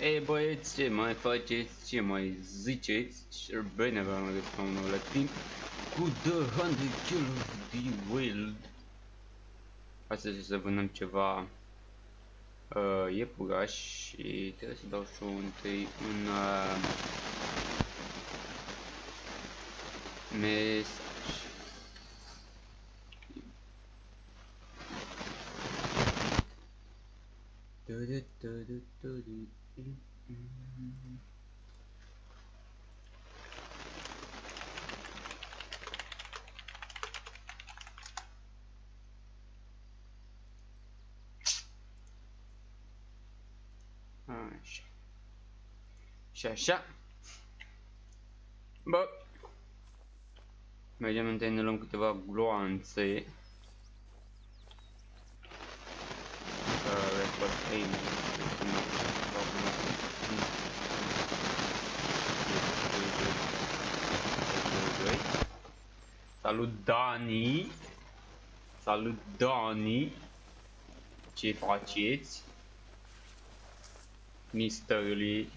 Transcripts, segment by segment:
Ei băieți, ce mai faceți, ce mai ziceți? Și bine v-am găsit unul la timp cu The 100 Kill of the Wild. Astăzi să vânăm ceva uh, iepuraș și trebuie să dau și întâi un uh, mesaj. Așa. Și așa. Bă. Mergem întâi ne luăm câteva gloanțe. Salut Dani! Salut Dani! Ce faceți? Misterly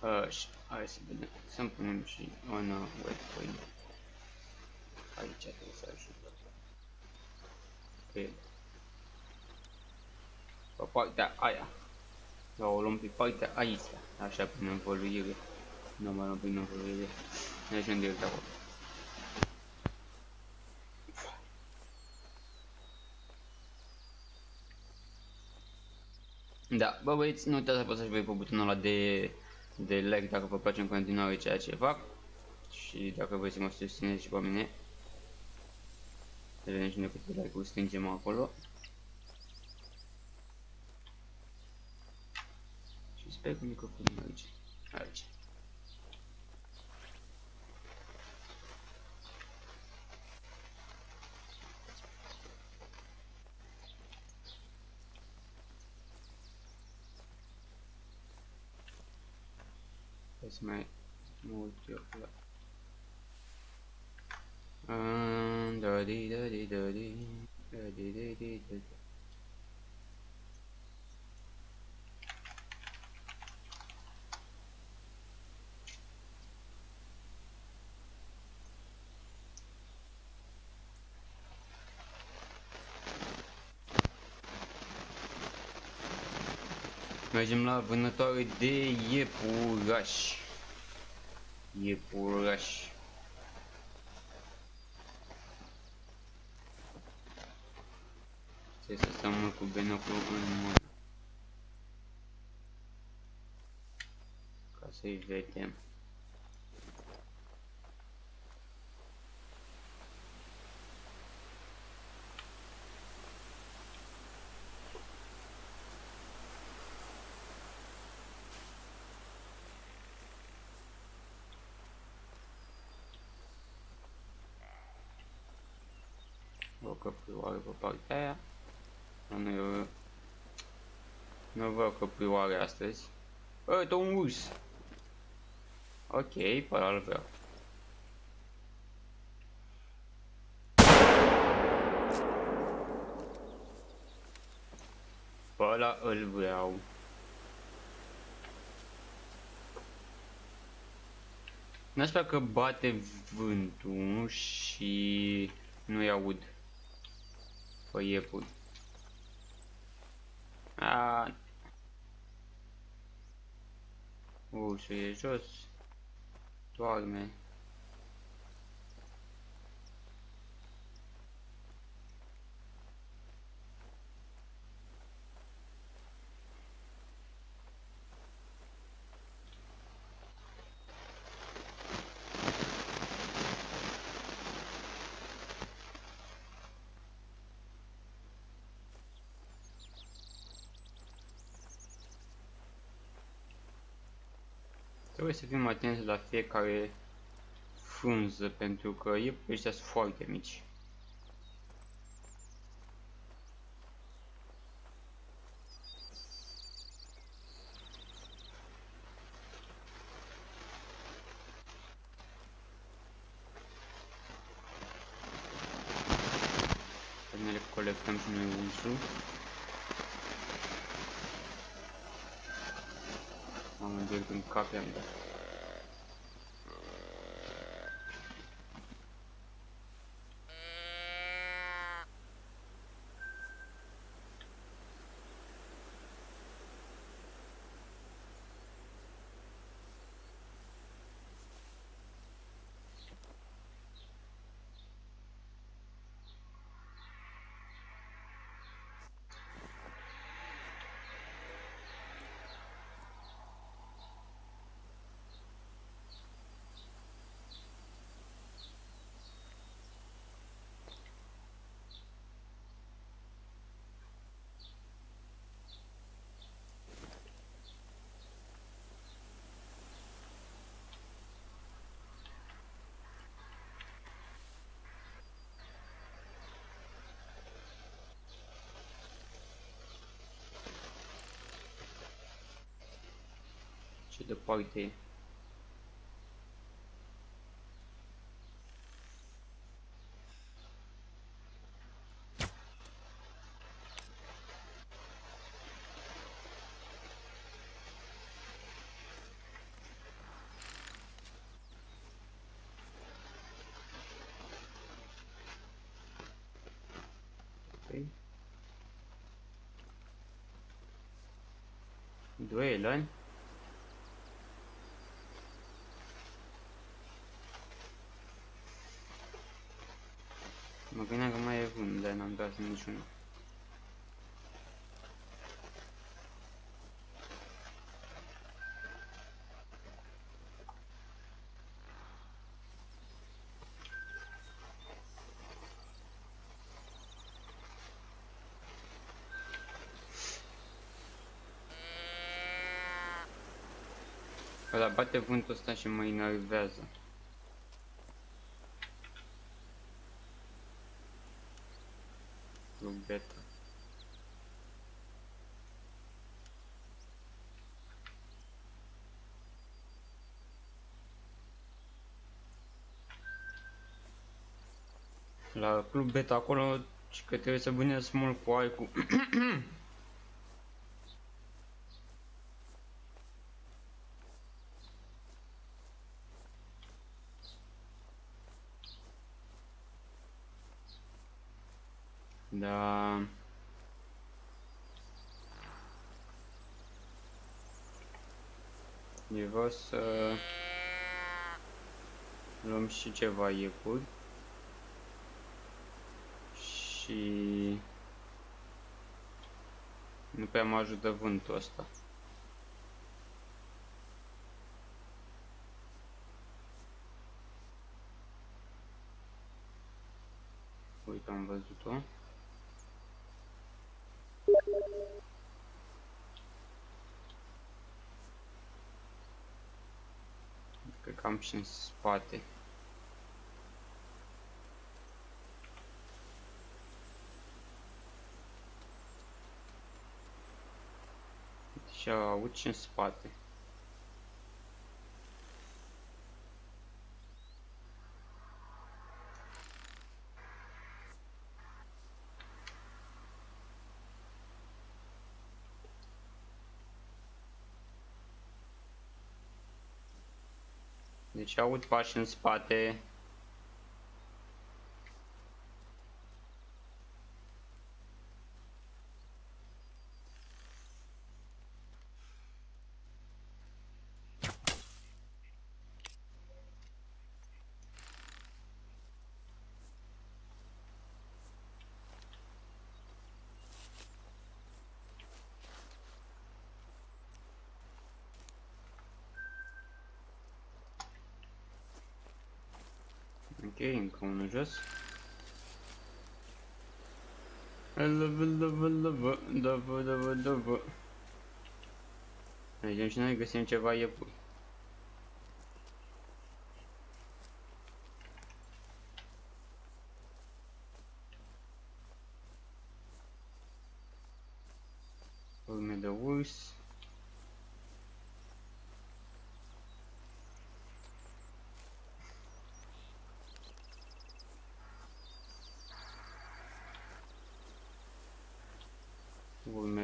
Așa, hai să vedem. Să-mi punem și on webcoin. Aici trebuie să ajut. Pe pe partea aia. Da, o luăm pe partea aici. Așa, prin învoluire. Nu mai luăm prin învoluire. Ne ajungem direct acolo. Da, bă băieți, nu uitați să apăsați voi pe butonul ăla de, de like dacă vă place în continuare ceea ce fac. Și dacă vreți să mă susțineți și pe mine, să vedem și noi câte like-uri strângem acolo. Și sper că microfonul merge. Aici. Hai să mai mă uit eu la... Da di da di da di da di da di da di Mergem la vânătoare de iepuraș. Iepuraș. Trebuie să stăm cu binoclul în mână. Ca să-i vedem. o căprioară pe partea aia. Nu eu... Nu vreau căprioare astăzi. Uite un urs! Ok, pe ăla îl vreau. Pe ăla îl vreau. Nu știu că bate vântul și nu-i aud. Pe iepuri. A. Ușul e jos. Doarme. Trebuie să fim atenți la fiecare frunză pentru că iepurii ăștia sunt foarte mici. căutăm și noi ușul. Mamă, direct în cap i-am dat. Ce departe e. Ok. Duelani. Mă gândeam că mai e unul, dar n-am dat niciunul. Ăla bate vântul ăsta și mă enervează. Club beta. La club beta acolo și că trebuie să bănesc mult cu ai cu Da. Eu vreau să luăm și ceva iepuri. Și nu prea mă ajută vântul ăsta. Uite, am văzut-o. Cred că am și în spate. Și aud și în spate. Deci aud pași în spate. Ok, încă unul jos. Lăvă, lăvă, lăvă, lăvă, lăvă, lăvă. Mergem și noi găsim ceva iepuri. Urme de urs.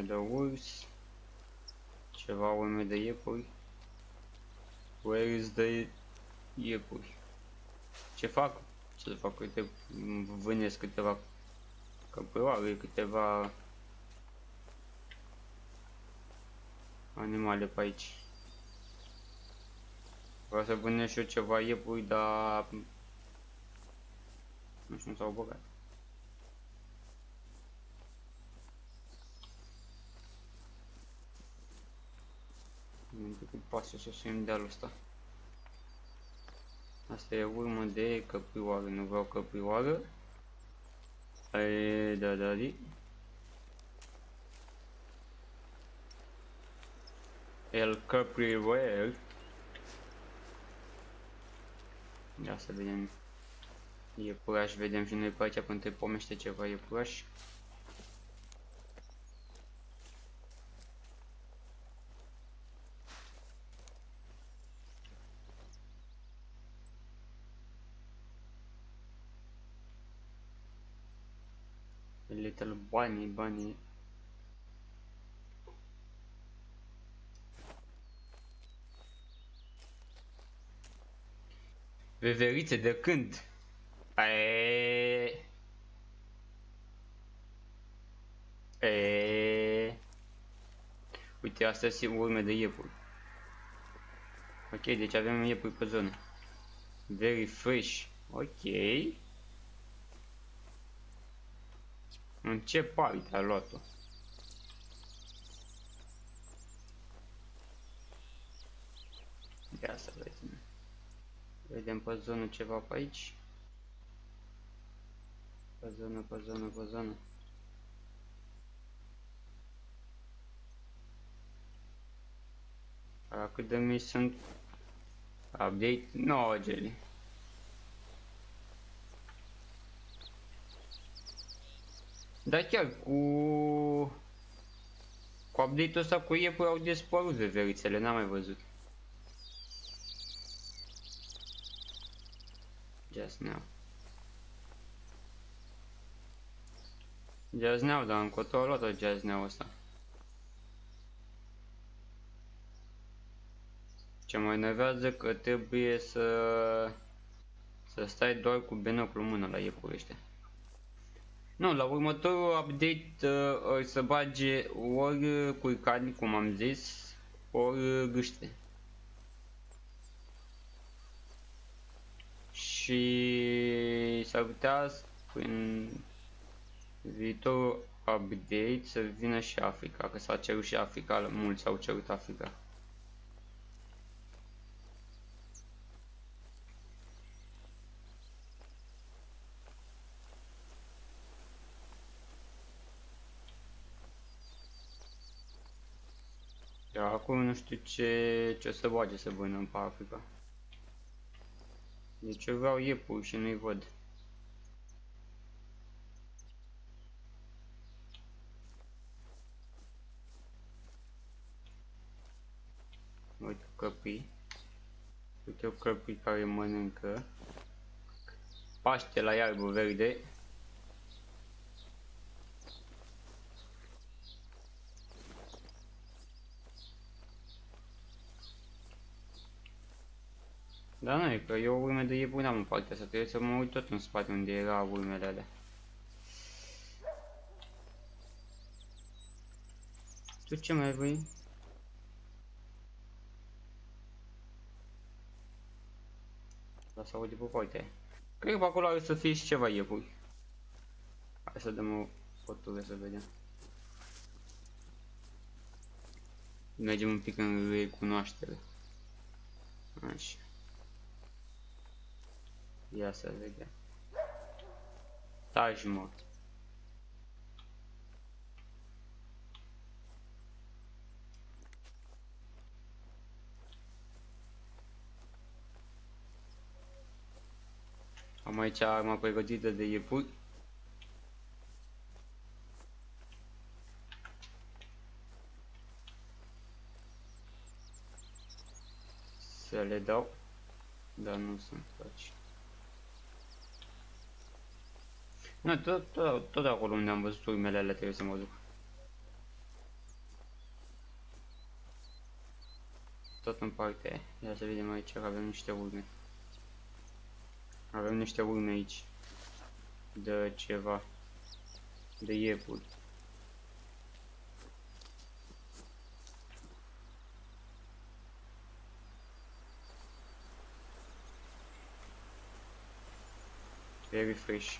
De urs. Ceva urme de iepuri. Where is the iepuri? Ce fac? Ce să fac? Uite, vânesc câteva căprioare, câteva animale pe aici. Vreau să vânesc și eu ceva iepuri, dar nu știu, nu s-au băgat. Nu cât pasă să suim dealul ăsta. Asta e urmă de căprioară, nu vreau căprioară. E, da, da, di. El căprioar. Ia să vedem. Iepuraș, vedem și noi pe aici până te pomește ceva iepuraș. Little bunny, bunny. Veverițe de când? Eee. Eee. Uite, astea sunt urme de iepuri. Ok, deci avem iepuri pe zonă. Very fresh. Ok. În ce parte a luat-o? Ia să vedem. Vedem pe zonă ceva pe aici. Pe zonă, pe zonă, pe zonă. A, cât de mici sunt update 9 geli. Dar chiar cu... Cu update-ul ăsta cu iepuri au dispărut veverițele, n-am mai văzut. Just now. Just now, dar încotro a luat-o just now ăsta. Ce mă enervează că trebuie să... Să stai doar cu binoclu în mână la iepuri ăștia. Nu, la următorul update uh, o să bage ori curcani, cum am zis, ori gâște. Și s-ar putea în viitorul update să vină și Africa, că s-a cerut și Africa, mulți au cerut Africa. Iar acum nu știu ce, ce o să bage să vânăm pe Africa. Deci eu vreau iepuri și nu-i văd. Uite căpii. Uite o căpii care mănâncă. Paște la iarbă verde. Da, nu e că eu urme de iepuri am în partea asta, trebuie să mă uit tot în spate unde era urmele alea. Tu ce mai vrei? Da, să aude pe partea Cred că pe acolo are să fie și ceva iepuri. Hai să dăm o fotură să vedem. Mergem un pic în recunoaștere. Așa. Ia să vedem. Taci mă. Am aici arma pregătită de iepuri. Să le dau, dar nu sunt aici. Nu, tot, tot, tot acolo unde am văzut urmele alea trebuie să mă duc. Tot în parte. Ia să vedem aici că avem niște urme. Avem niște urme aici. De ceva. De iepuri. Very fresh.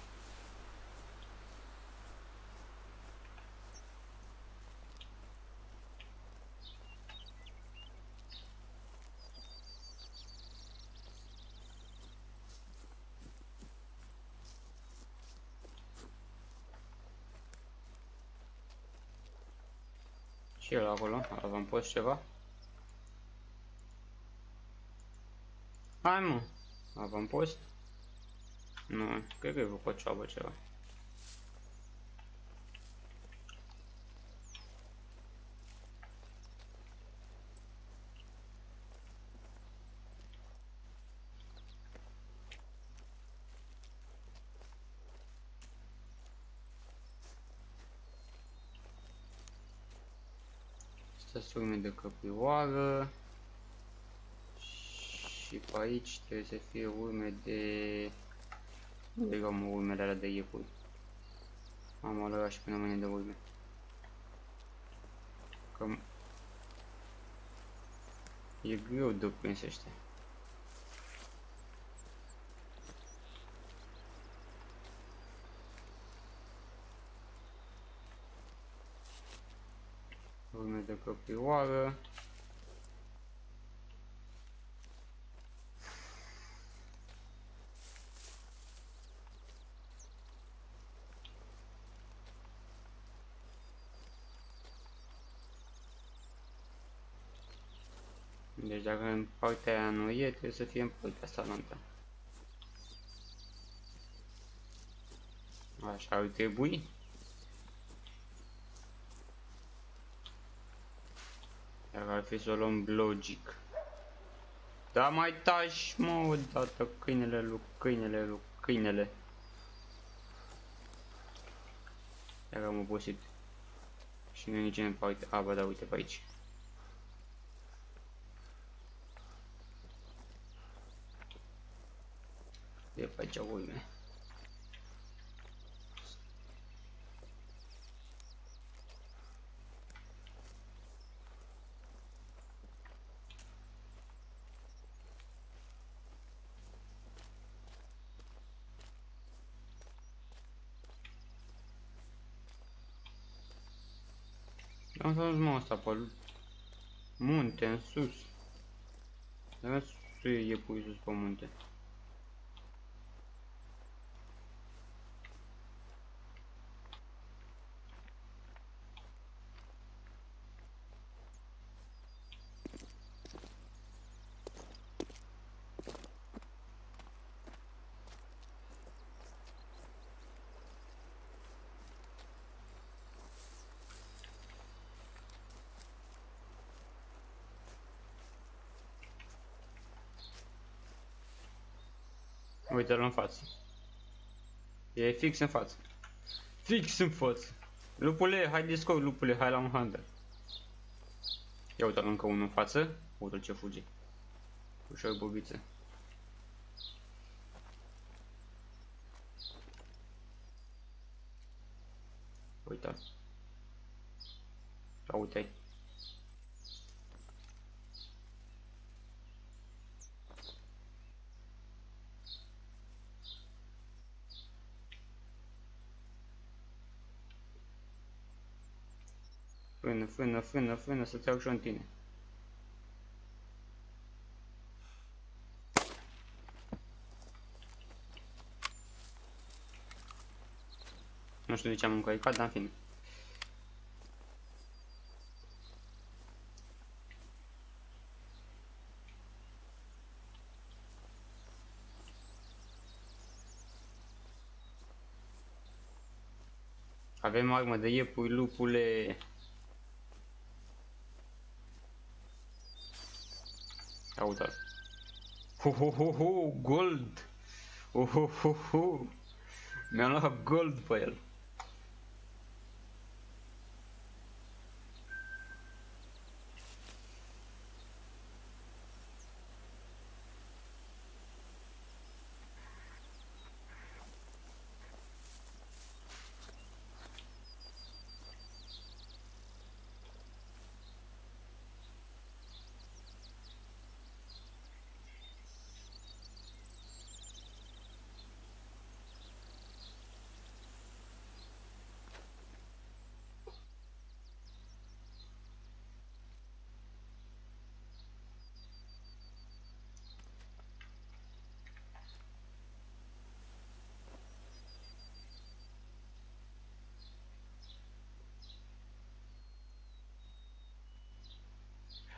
El acolo, v-am pus ceva? Hai mă, am post? Nu, cred că e făcut ceabă ceva. Astea sunt de căprioară. Și pe aici trebuie să fie urme de... Nu luăm urmele alea de iepuri. Am alărat și până mâine de urme. Că... E greu de prins ăștia. Urme de căprioară. Deci dacă în partea aia nu e, trebuie să fie în partea asta lantă. Așa ar trebui. Dacă ar fi să o luăm logic. Da, mai tași, mă, odată, câinele lui, câinele lui, câinele. Dacă am obosit. Și nu e nici în parte. A, bă, da, uite pe aici. De pe aici urme. Am să mă asta pe munte, în sus. Dar să e pui sus pe munte. Uite-l în față. E fix în față. Fix în față. Lupuleț, hai disco, lupuleț, hai la un hunter. Ia uite-l încă unul în față. Uite-l ce fuge. Ușor bobiță. Uite-l. Uite-i. Frână, frână, frână, frână, să-ți iau și în tine. Nu știu de ce am încăicat, dar în fine. Avem armă de iepuri, lupule. Uite-l. Hu hu hu hu, gold. Hu hu hu hu. Mi-am luat gold pe el.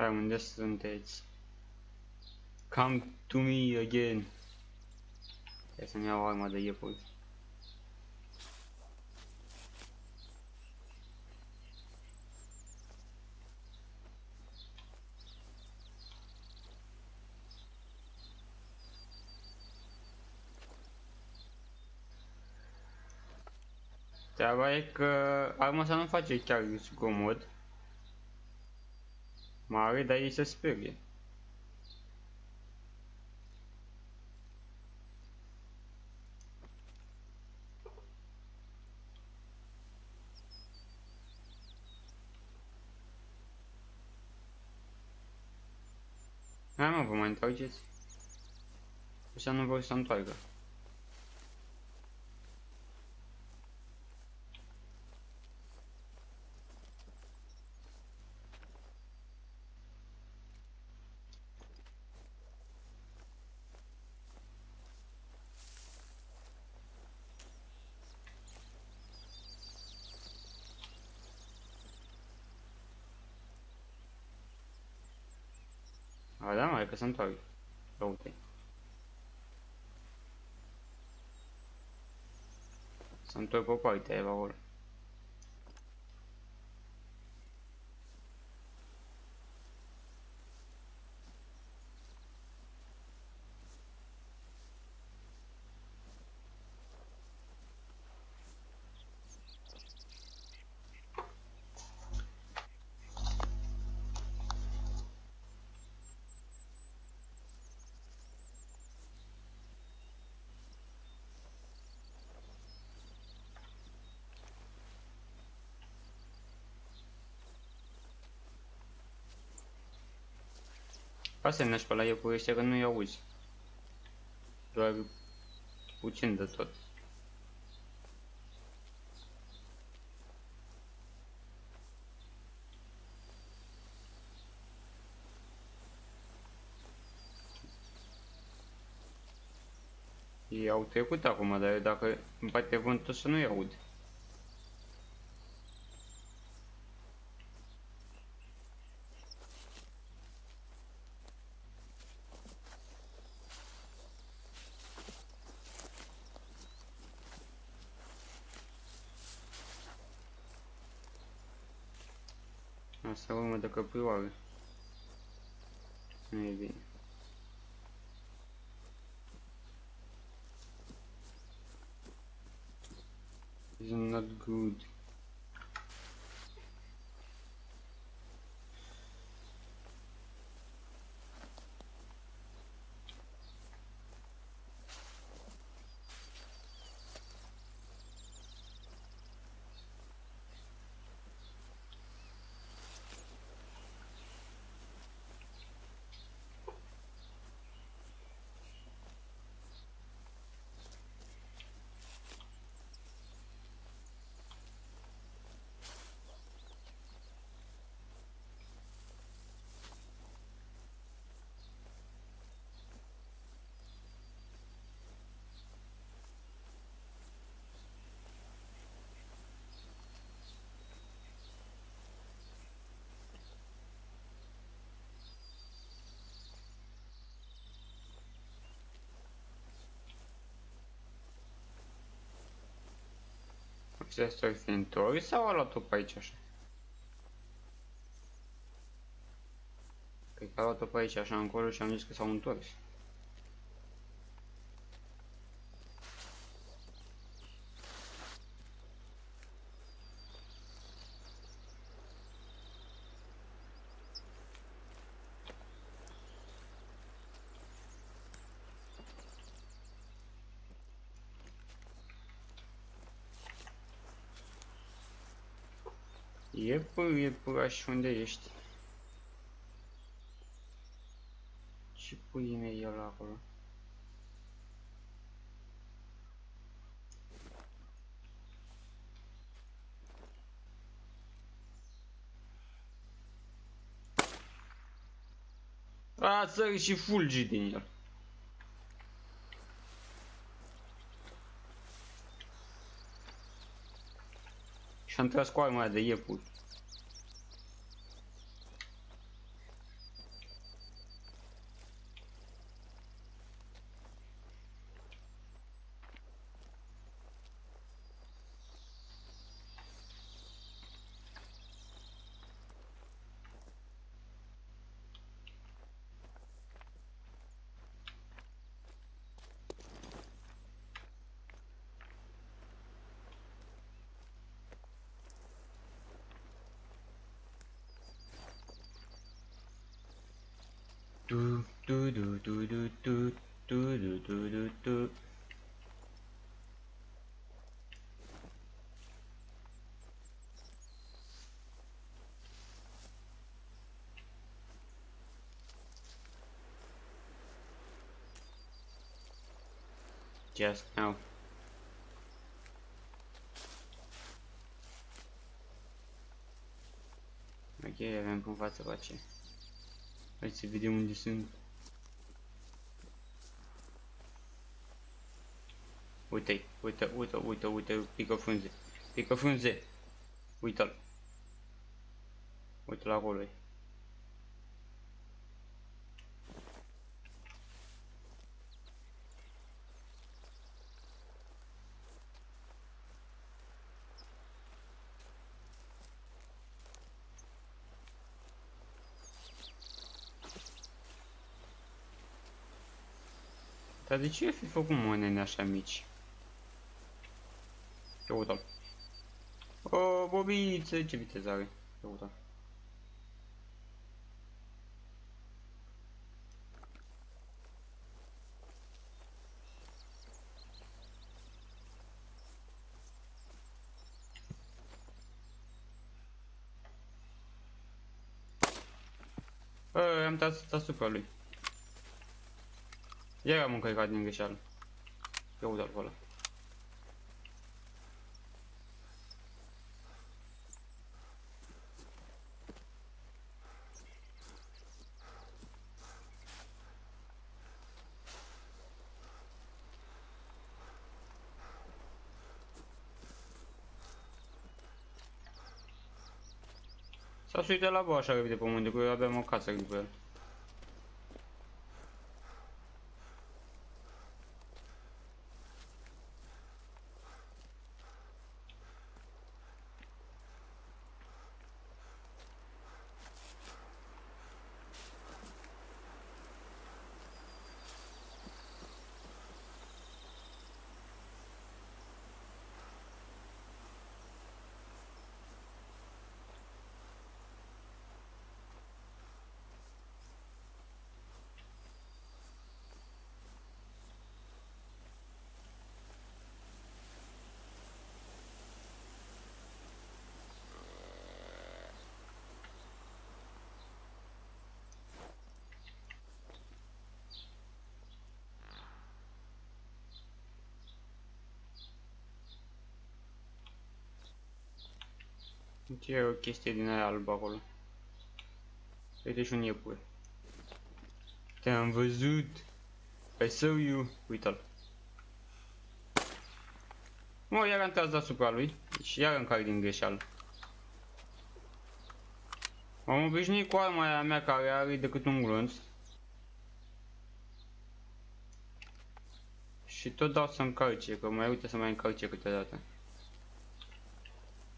Hai, unde sunteți? Come to me again. Hai să-mi iau arma de iepuri. Treaba e că arma asta nu face chiar zgomot. Mare, dar ei se sperie. Hai mă, vă mai întoarceți? Așa nu vor să întoarcă. A, da, mai că se Asta e nașpa la iepuri ăștia că nu-i auzi. Doar puțin de tot. Ei au trecut acum, dar eu dacă îmi bate vântul să nu-i aud. Asta urmă de căprioară. Nu e bine. It's not good. Ăștia s-au fi întors sau a luat-o pe aici așa? Cred că a luat-o pe aici așa încolo și am zis că s-au întors. E bă, e bă, și unde ești? Ce pui mei el acolo? A, sări și fulgi din el. Și am tras cu arma de iepuri. Du, du, du, du, du, du, du, du, du, du, du. Just now. Ok, avem cum față face. Hai să vedem unde sunt. Uite-i, uite, uite, uite, uite, pică frunze. Pică frunze. Uite-l. Uite-l acolo. -i. Dar de ce ai fi făcut monede așa mici? Ia uite-l. O, bobiță, ce viteză are? Ia uite-l. Bă, am dat asupra lui. Iar am încărcat din greșeală. Ia uite acolo. S-a suit de la bă așa repede pe munte, că eu aveam o casă după el. E o chestie din aia albă acolo? Uite și un iepure. Te-am văzut. I saw you. Uite-l. Mă, iar am tras deasupra lui și iar încarc din greșeală. M-am obișnuit cu arma aia mea care are decât un glonț. Și tot dau să încarce, că mai uite să mai încarce câteodată.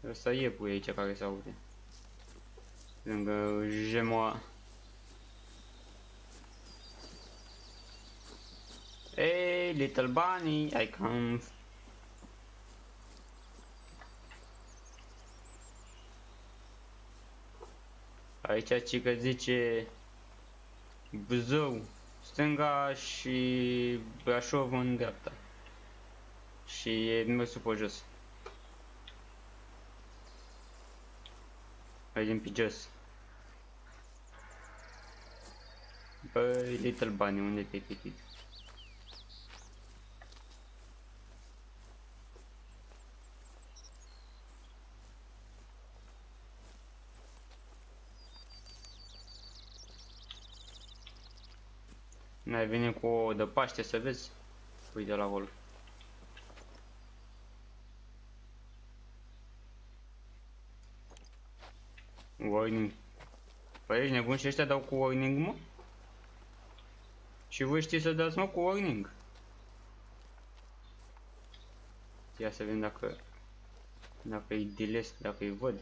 Ăsta e pui aici care se aude. Lângă gemoa. Hey, little bunny, I come. Aici ci că zice Buzău stânga și Brașov în dreapta. Și e mersul pe jos. Mergem pe jos. Băi, Little Bunny, unde te-ai pitit? N-ai venit cu o de Paște să vezi? Uite la acolo. Warning. Păi ești nebun și ăștia dau cu warning, mă? Și voi știți să dați, mă, cu warning. Ia să vedem dacă... Dacă îi diles, dacă îi văd.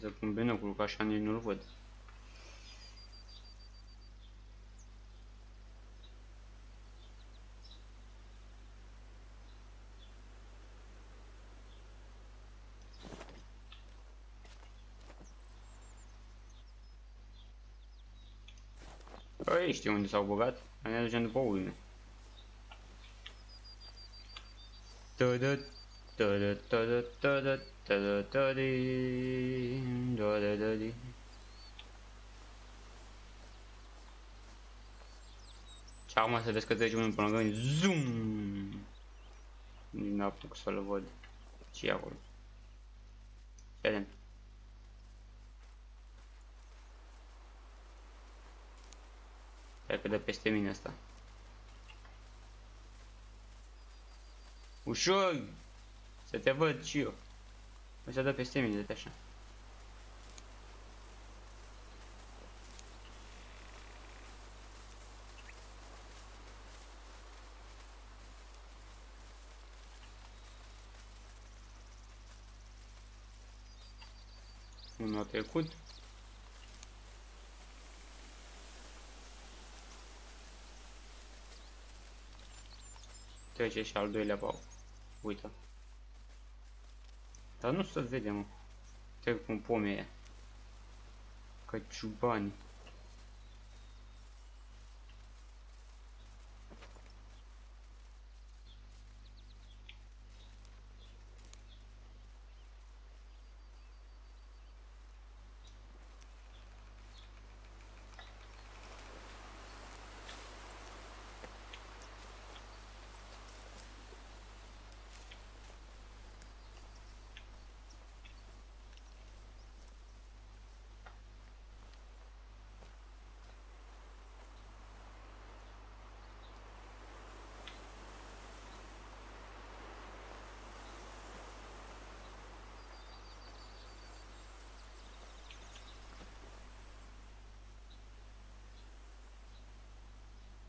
Să pun binocul, că așa nici nu-l văd. Ei știu unde s-au băgat, ne ducem după urme. Tă-dă, tă-dă, tă-dă, tă-dă, tă-dă, tă-di, tă-dă, tă-di. Și acum să vezi că trece unul până lângă mine, zoom! Nici n-apuc să-l văd. ce e acolo? Vedem. Cred că dă peste mine asta. Ușor! Să te văd și eu. O să dă peste mine, de așa. Unul a trecut. Trece și al doilea bau. Uite. Dar nu să vedem, mă. Trec cu pomii aia. Ca ciubani.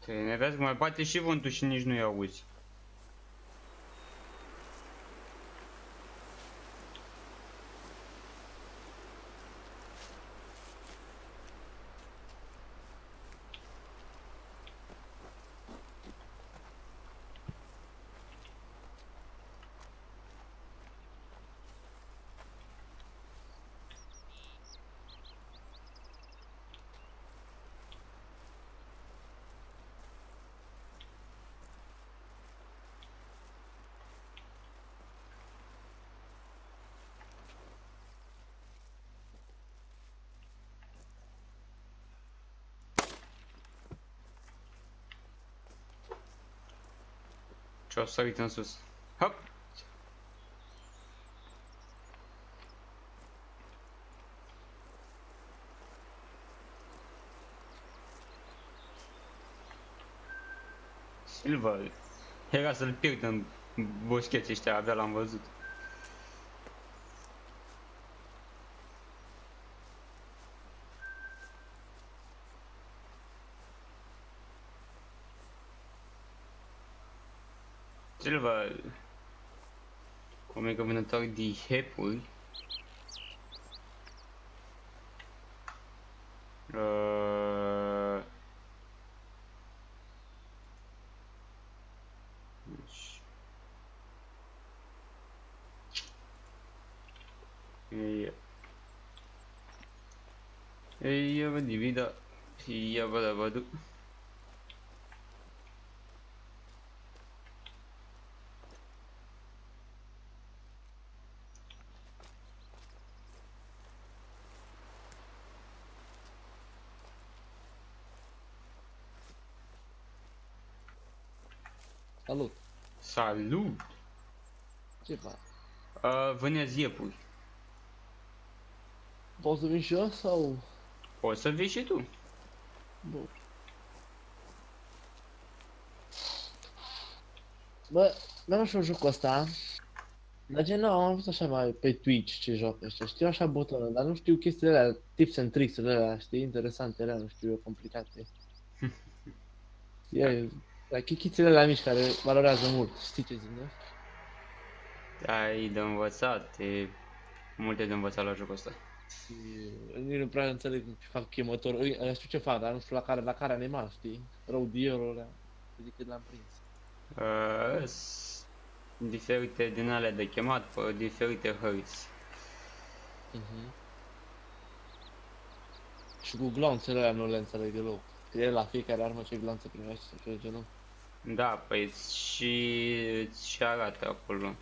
Te enervează că mai bate și vântul și nici nu-i auzi. Și o sărit în sus. Hop! Silver. Era să-l pierd în boscheți ăștia, abia l-am văzut. Silva, come commentatori di Apple, uh, e e io divido io vado vado Salut! Ce faci? Uh, vânezi iepuri. Poți să vin și eu sau... Poți să vii și tu. Bun. Bă, nu știu jocul ăsta. Dar gen, nu, am văzut așa mai pe Twitch ce joacă ăștia. Știu așa butonul, dar nu știu chestiile alea, tips and tricks-urile alea, știi, interesante, alea, nu știu eu, complicate. E, dar chichițele la mici care valorează mult, știi ce zic, nu? Ai de învățat, e multe de învățat la jocul ăsta. Și nici nu prea înțeleg ce fac chemător. Ui, ăia știu ce fac, dar nu știu la care, la care animal, știi? Rodierul ăla. De cât l-am prins. Uh, s- diferite din alea de chemat pe diferite hărți. Mhm. Și cu glonțele alea nu le înțeleg deloc. scrie la fiecare armă ce glanță primești sau ceva de genul. Da, păi îți și, îți și arată acolo.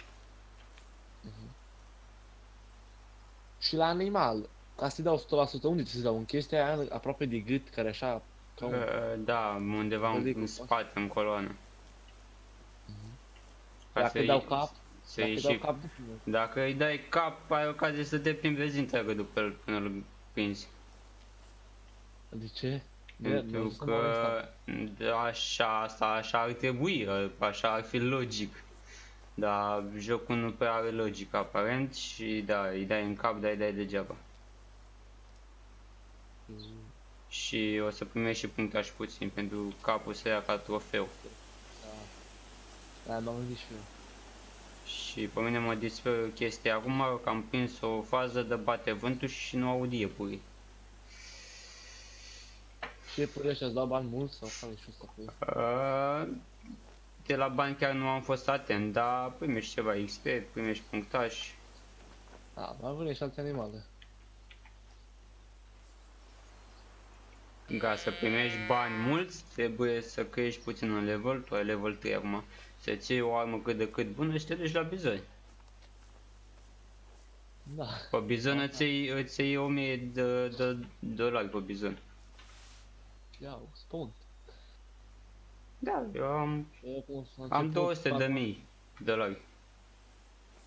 Și la animal, ca să-i dau 100%, unde ți se dau? În chestia aia aproape de gât, care așa, ca un... Uh, Da, undeva în, Adică, în spate, în coloană. Ca Dacă să dau iei- cap, să dacă ieși dau și cap, nu primesc. Dacă îi dai cap, ai ocazie să te plimbi vezi întreagă după el până îl prinzi. De ce? De- Pentru nu, să mă uit asta. că da, așa, asta așa ar trebui, așa ar fi logic. Dar jocul nu prea are logică aparent și da, îi dai în cap, dar îi dai degeaba. Și o să primești și punctaj puțin pentru capul să ia ca trofeu. Da, m-am gândit și eu. Și pe mine mă disperă chestia acum că am prins o fază de bate vântul și nu aud iepurii. Și până ăștia îți dau bani mulți sau care și ăsta pe ei? Uh, De la bani chiar nu am fost atent, dar primești ceva XP, primești punctaj. Da, mai vâne și alte animale. Ca să primești bani mulți, trebuie să crești puțin în level, tu ai level 3 acum. Să-ți iei o armă cât de cât bună și te duci la bizoni. Da. Pe bizon îți iei, îți iei 1000 de, de dolari pe bizon. Ia, spun. Da, eu am, Eu cum s-a am început 200 de fac- mii dolari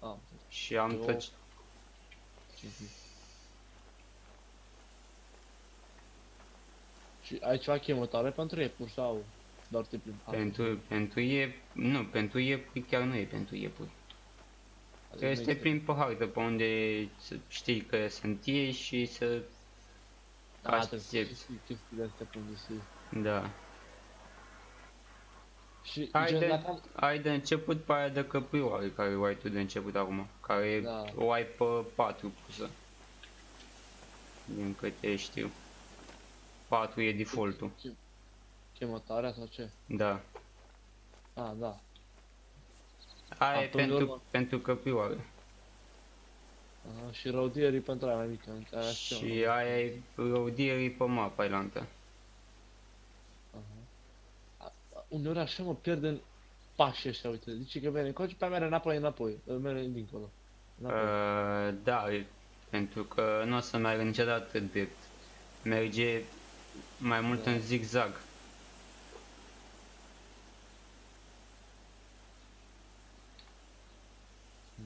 Am. și am Eu- tot ce zic. Și ai ceva chemătoare pentru iepuri sau doar te plimbi? pentru, pentru iep, nu, pentru iepuri chiar nu e pentru iepuri. Adică Trebuie să nu te este- plimbi pe hartă pe unde să știi că sunt ei și să Da, trebuie să aștepți. știi chestiile astea pe unde să Da. Și Ai gen, de, dacă am... ai de început pe aia de căprioare care o ai tu de început acum. Care Da. o ai pe 4 pusă. Din câte știu. 4 e defaultul. chemătoarea sau ce? Da. Ah, da. Aia e Atunci, pentru, urmă. pentru căprioare. Aha, și rodierii pentru aia mai mică, între aia și Și eu. aia e rodierii pe mapa ailantă. Aha. A- a- Uneori așa mă pierd în pașii ăștia, uite, zice că merge încoace, pe merge înapoi, înapoi, merge dincolo. Înapoi. Uh, da, e- pentru că nu o să meargă niciodată drept. Merge mai mult Da. în zigzag.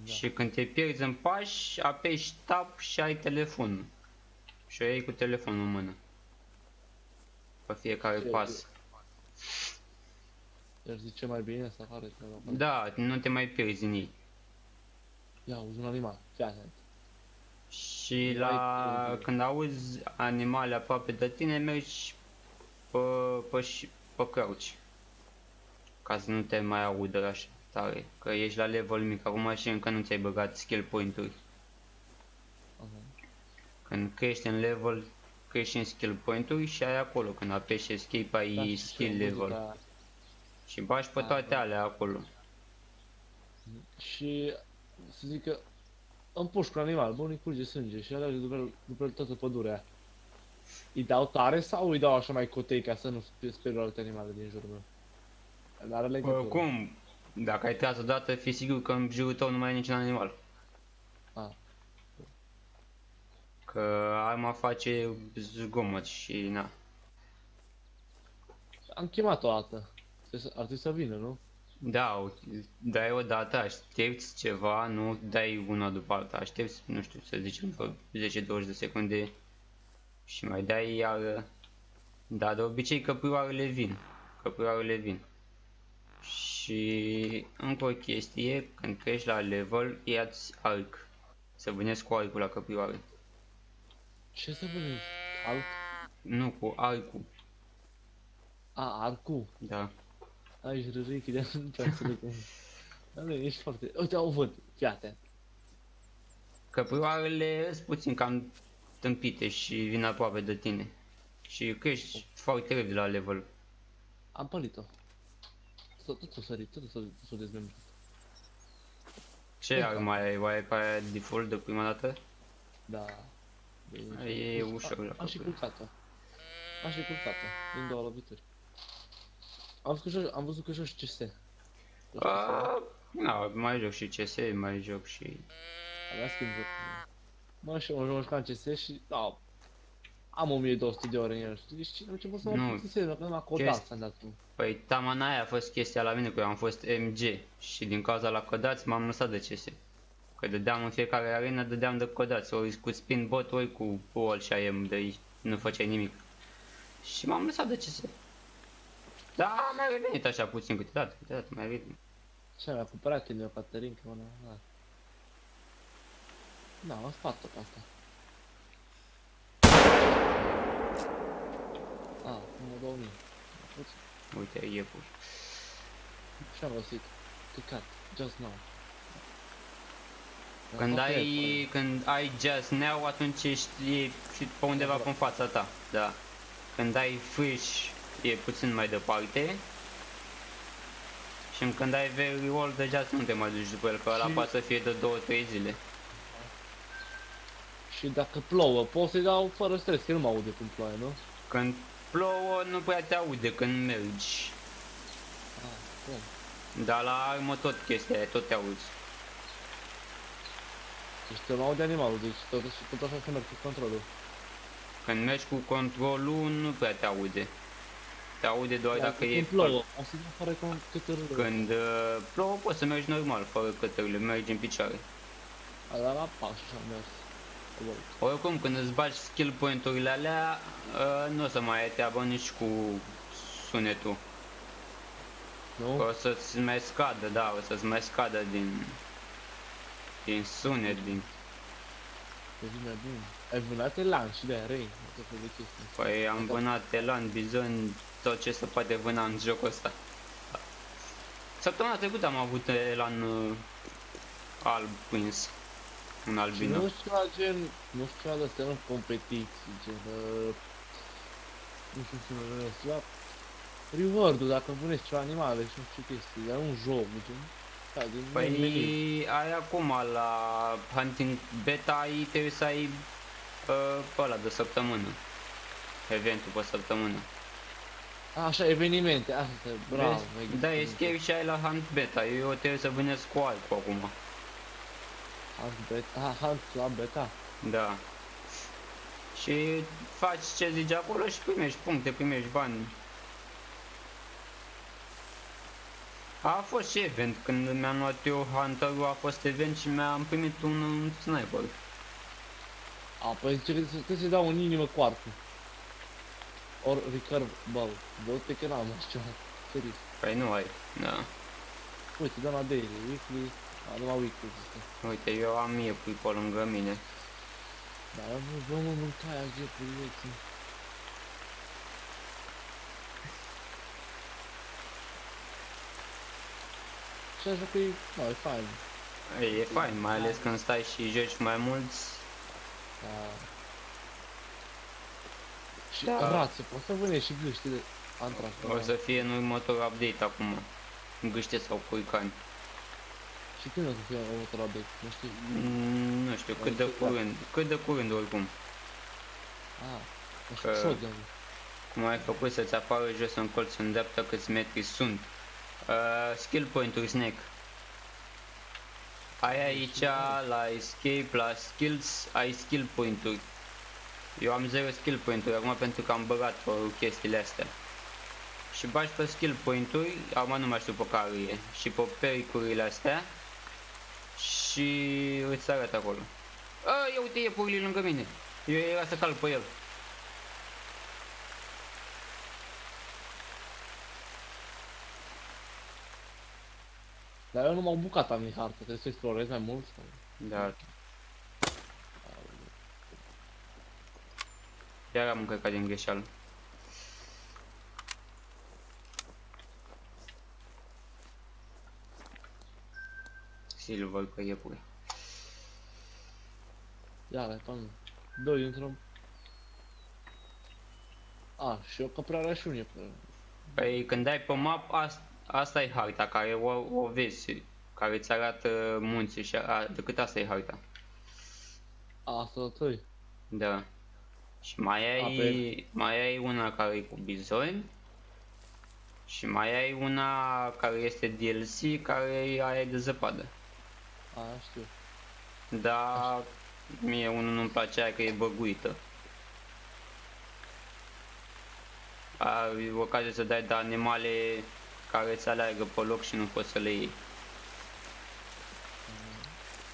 Da. Și când te pierzi în pași, apeși tab și ai telefonul. Și o iei cu telefonul în mână. Pe fiecare Ce- pas. Iar zice mai bine să apară ceva. Da, nu te mai pierzi în ei. Ia, auzi un animal, fii atent. Și Nu la ai- când auzi animale aproape de tine, mergi pe, pe, și- pe crouch. Ca să nu te mai audă așa tare. Că ești la level mic acum și încă nu ți-ai băgat skill point-uri. Aha. Când crești în level, crești în skill point-uri și ai acolo. Când apeși escape ai Da, și skill și level. muzica- Și bași pe Da, toate da. alea acolo. Și să zic că împușc un animal, bun, îi curge sânge și alea după el, după el toată pădurea. Îi dau tare sau îi dau așa mai cotei ca să nu spe- sperie alte animale din jurul meu? N-are legătură. Oricum, dacă ai tras odată, fi sigur că în jurul tău nu mai e niciun animal. Ah. Că arma face zgomot și na. Am chemat o dată. Trebuie să- Ar trebui să vină, nu? Da, o- dai o dată, aștepți ceva, nu dai una după alta, aștepți, nu știu, să zicem, vreo 10-20 de secunde și mai dai iar... Da, de obicei căprioarele vin, căprioarele vin. Și încă o chestie, când crești la level, ia-ți arc, să vânezi cu arcul la căprioare. Ce să vânezi? Arc? Nu, cu arcul, A, arcul. da. Ai jrârichi de nu prea înțeleg cum. Da, nu, ești foarte... Uite, o văd, fii atent. Căprioarele sunt puțin cam tâmpite și vin aproape de tine. Și crești foarte repede la level. Am pălit-o. Tot, tot o sărit, tot o sărit, tot o dezmembrat. Ce armă ai? Oare pe aia default de prima dată? Da. E ușor la Am și căprioare. culcat-o. Așa e curcată, din două lovituri. Am văzut că joci, am văzut că joci CS. A, na, mai joc și CS, mai joc și... Avea schimb joc. Mă, și eu jucam CS și, da, am 1200 de ore în el, știi? Și am început să mă Nu. plictisesc, dacă nu m-a codat Chesti- să am dat un. Păi tamana aia a fost chestia la mine, că eu am fost MG și din cauza la codați m-am lăsat de CS. Că dădeam în fiecare arena, dădeam de codați, ori cu spin bot, ori cu wall și AM de aici, nu făceai nimic. Și m-am lăsat de CS. Da, am mai revenit așa puțin câteodată, câteodată mai revenit. Și mi-a cumpărat tine o Caterinca, mă, da. Da, am spart tot asta. Ah, numai 2000. Puțin. Uite, iepuri. Și am găsit. Căcat, just now. Când Ok, ai, când ai just now, atunci ești e, și pe undeva pe în fața ta, da. Când ai fish, e puțin mai departe. Și când ai very old, deja nu te mai duci după el, că ăla Și- poate să fie de 2-3 zile. Și dacă plouă, pot să-i dau fără stres, că nu mă aude când ploaie, nu? Când plouă, nu prea te aude când mergi. Ah, bun. Dar la armă tot chestia aia, tot te auzi. Deci te mă aude animalul, deci tot, tot așa se merg cu controlul. Când mergi cu controlul, nu prea te aude. Te aude doar Dar dacă e... când plouă, o să dau fără con- câtărâre. Când uh, plouă, poți să mergi normal, fără cătările, mergi în picioare. A, dar la pas și am mers. Bun. Oricum, când îți bagi skill point-urile alea, uh, nu o să mai ai treabă nici cu sunetul. Nu? O să-ți mai scadă, da, o să-ți mai scadă din... Din sunet, din... E bine, bun. Ai vânat elan și de aia rei, tot fel de chestii. Păi am vânat elan, bizon, tot ce se poate vâna în jocul ăsta. Săptămâna trecută am avut elan uh, alb prins. Un Și albino. nu știu ceva gen, nu știu ceva de astea, nu competiții, gen, uh, nu știu ce mă numesc, ceva reward-ul dacă vânezi ceva animale și nu știu ce chestii, dar un joc, gen, da, din meniu. Păi ai acum la Hunting Beta ai trebuie să ai uh, pe ăla de săptămână. Eventul pe săptămână. A, Așa, evenimente, asta, bravo. Vezi? exact. Da, e scary și ai la Hunt Beta. Eu trebuie să vânesc cu altul acum. Hunt beta, ah, hunt la beta. Da. Și faci ce zice acolo și primești puncte, primești bani. A fost și event, când mi-am luat eu Hunter-ul a fost event și mi-am primit un, un sniper. A, păi zice că trebuie să-i dau în inimă cu arcul. Or recurve bow. Dă-te că n-am așa ceva. Serios. Păi nu ai, da. Uite, dăm la daily, weekly, a, numai weekly este. Uite, eu am mie pui pe lângă mine. Dar nu vă mă mâncai azi prieteni. Și așa că e, nu, e fain. Ei, e fain, mai ales când stai și joci mai mulți. Da. Și Da. rațe, poți să vânești și gâște de antrac. O să fie în următorul update acum. Gâște sau curcani. Și când o să fie următorul update? Nu știu. Mm, Nu știu, cât de curând, cât de curând oricum. Ah, nu știu, Că- shotgun. Cum ai făcut să-ți apară jos în colț în dreapta câți metri sunt. Uh, skill point-uri snack. Ai aici la escape, la skills, ai skill point-uri. Eu am 0 skill point-uri acum pentru că am băgat pe chestiile astea. Și bagi pe skill point-uri, acum nu mai știu pe care e, și pe pericurile astea. Și îți arăt acolo. A, ia uite iepurile lângă mine. Eu era să calc pe el. Dar eu nu m-am bucat am din hartă, trebuie să explorez mai mult sau... Da. Iar am încărcat din greșeală. Silver pe iepure. Ia, le pan. Doi dintr-o... A, și o căprare și un iepure. Păi când dai pe map, asta, asta e harta care o, o vezi, care îți arată munții și a, decât asta e harta. A, asta la tăi. Da. Și mai ai, mai ai una care e cu bizoni. Și mai ai una care este DLC, care e aia de zăpadă. A, știu. Dar mie unul nu-mi place aia că e băguită. Ai ocazia să dai de animale care să aleargă pe loc și nu poți să le iei.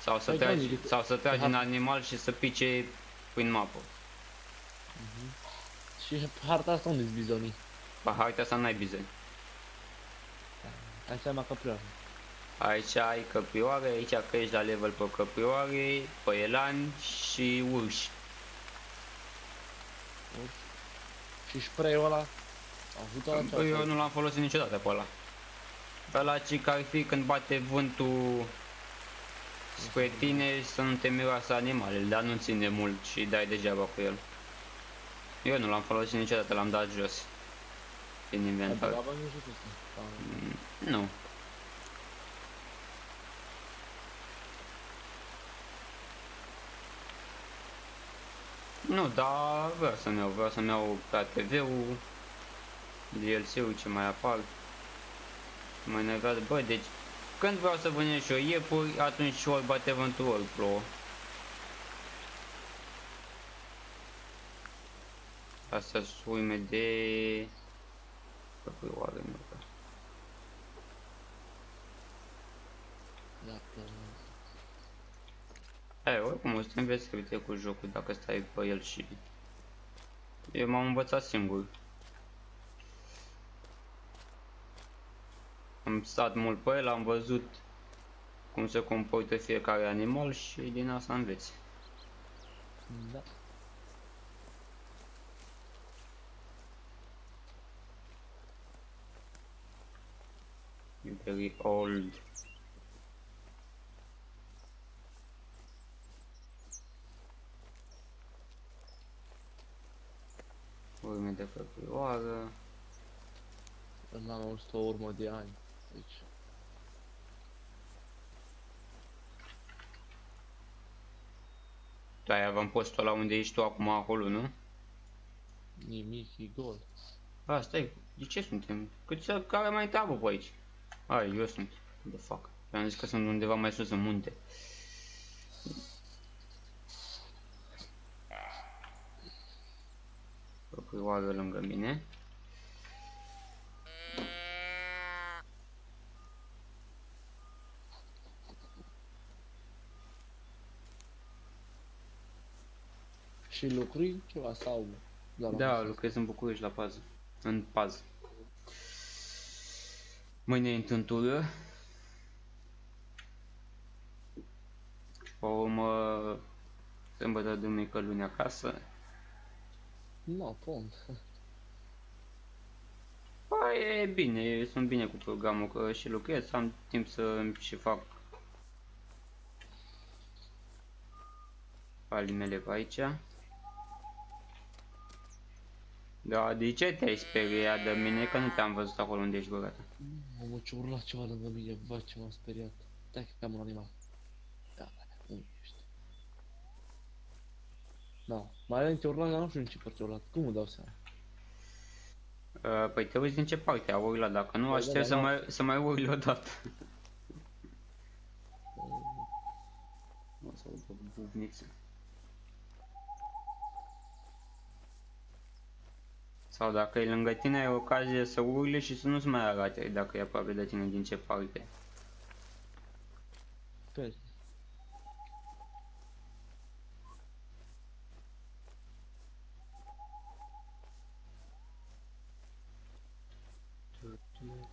Sau să Păi, tragi, Doamne, sau să tragi har- un animal și să pice prin mapă. Și pe harta asta unde-s bizonii? Pe harta asta n-ai bizoni. Aici am caprioară. Aici ai căprioare, aici crești la level pe căprioare, păielani și urși. Și spray-ul ăla? Am avut ăla Bă, Eu nu l-am folosit niciodată pe ăla. Pe ăla ci că ar fi când bate vântul spre tine să nu te miroasă animalele, dar nu ține mult și dai degeaba cu el. Eu nu l-am folosit niciodată, l-am dat jos. Din inventar. Dar nu știu cum să- Mm, Nu. Nu, dar vreau să-mi iau, vreau să-mi iau PTV-ul, DLC-ul ce mai apar. Mai negat, bă, deci când vreau să vânesc și o iepuri, atunci și ori bate vântul, ori plouă. Astea sunt uime de... Căprioare, nu știu. Dacă... Hai, oricum o să te înveți să uite cu jocul dacă stai pe el și... Eu m-am învățat singur. Am stat mult pe el, am văzut cum se comportă fiecare animal și din asta înveți. Da. You're very old. Urme de căprioară. N-am auzit o urmă de ani. Deci... Da, aveam postul la unde ești tu acum acolo, nu? Nimic, e gol. A, stai, de ce suntem? Câți care mai întreabă pe aici? Ai, eu sunt. The fuck. Eu am zis că sunt undeva mai sus în munte. Căprioară lângă mine. Și lucrui ceva sau... doar Da, am lucrez în București la pază. În pază. Mâine e întâltură. Pe urmă, sâmbătă, duminică, luni acasă. Nu, pont. Păi e bine, eu sunt bine cu programul că și lucrez, am timp să îmi și fac palii mele pe aici. Da, de ce te-ai speriat de mine? Că nu te-am văzut acolo unde ești băgată. Mamă, ce urla ceva lângă mine, vai ce m-am speriat. Stai că am un animal. Da, da, da, unde ești? Da, mai înainte urla, dar nu știu în ce parte urlat. Cum îmi dau seama? Uh, Păi te uiți din ce parte a urlat, dacă nu Păi aș da, trebui da, să da. mai, să mai urli odată. O să aud o buvniță. Sau dacă e lângă tine, ai ocazie să urli și să nu-ți mai arate dacă e aproape de tine din ce parte. Pe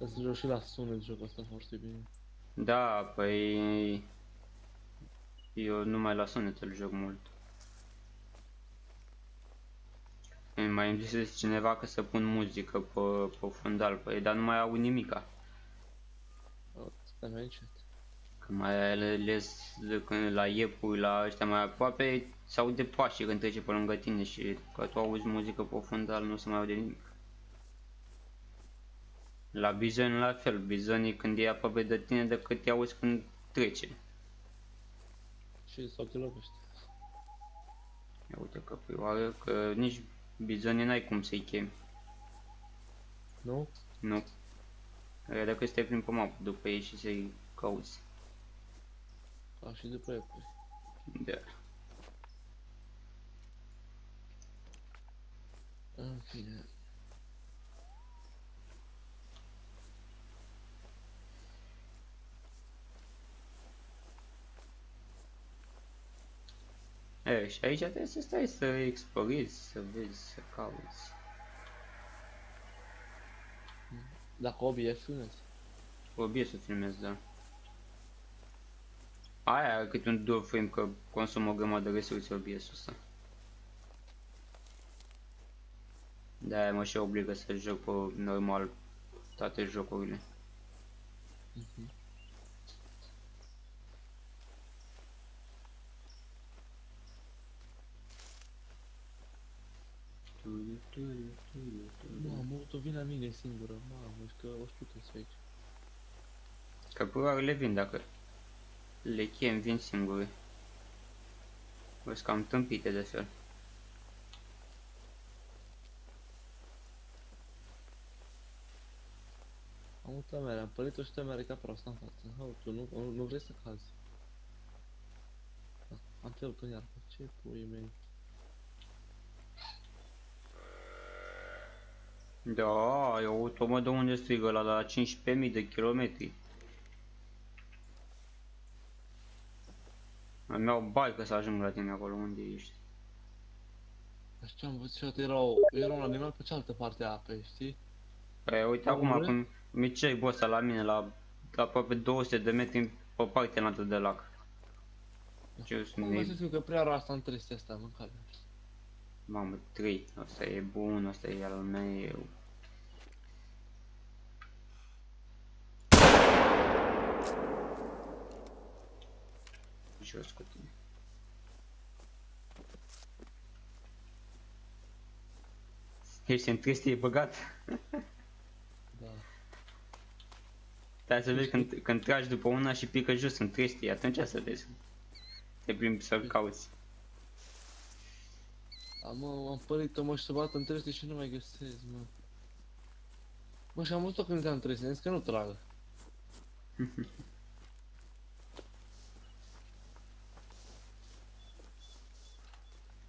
Ca să joc și la sunet jocul ăsta foarte bine. Da, păi... Eu numai la sunet îl joc mult. Mai îmi zis cineva că să pun muzică pe, pe fundal, păi, dar nu mai au nimica. O, Stai mai încet. Că mai ales când la iepuri, la ăștia mai aproape, sau de pași când trece pe lângă tine și că tu auzi muzică pe fundal, nu se mai aude nimic. La bizon la fel, bizonii când e aproape de tine decât te auzi când trece. Și sau te lovește. Ia uite căprioară, că nici bizonii n-ai cum să-i chemi. Nu? Nu. Aia dacă stai prin pe mapă după ei și să-i cauți. Ca și după iepuri. Da. În fine. E, și aici trebuie să stai să explorezi, să vezi, să cauți. Dacă OBS filmezi. Obie să filmez, da. Aia câte un două frame că consumă o grămadă de resurse OBS-ul ăsta. De-aia mă și obligă să joc pe normal toate jocurile. Mhm. Mamă, tot vine la mine singură. Mamă, și că o știu că sunt aici. Că probabil le vin dacă le chem, vin singure. Văd cam tâmpite de fel. Am o temere, am pălit-o și temere ca prost în față. Hau, tu nu, nu, nu vrei să cazi. Ah, Am cerut în iară. Ce pui mei? Da, eu tocmai de unde strigă la, la 15.000 de kilometri. Îmi iau baică să ajung la tine acolo unde ești. Dar ce am văzut era, o, era un animal pe cealaltă parte a apei, știi? Păi uite Am acum vrut? cum mi cei bossa la mine la aproape 200 de metri pe partea înaltă de lac. Ce eu sunt Am de... văzut că prea rar asta în trestia asta, mâncare. Mamă, 3. Asta e bun, asta e al meu. Jos cu tine. Ești în trestie băgat? Da. Stai să vezi când, când tragi după una și pică jos în trestie, atunci să vezi. Te plimbi să-l cauți. Am, am pălit-o mă și să bat în trestie și nu mai găsesc, mă. Mă, și am văzut-o când eram în trestie, am zis că nu trag.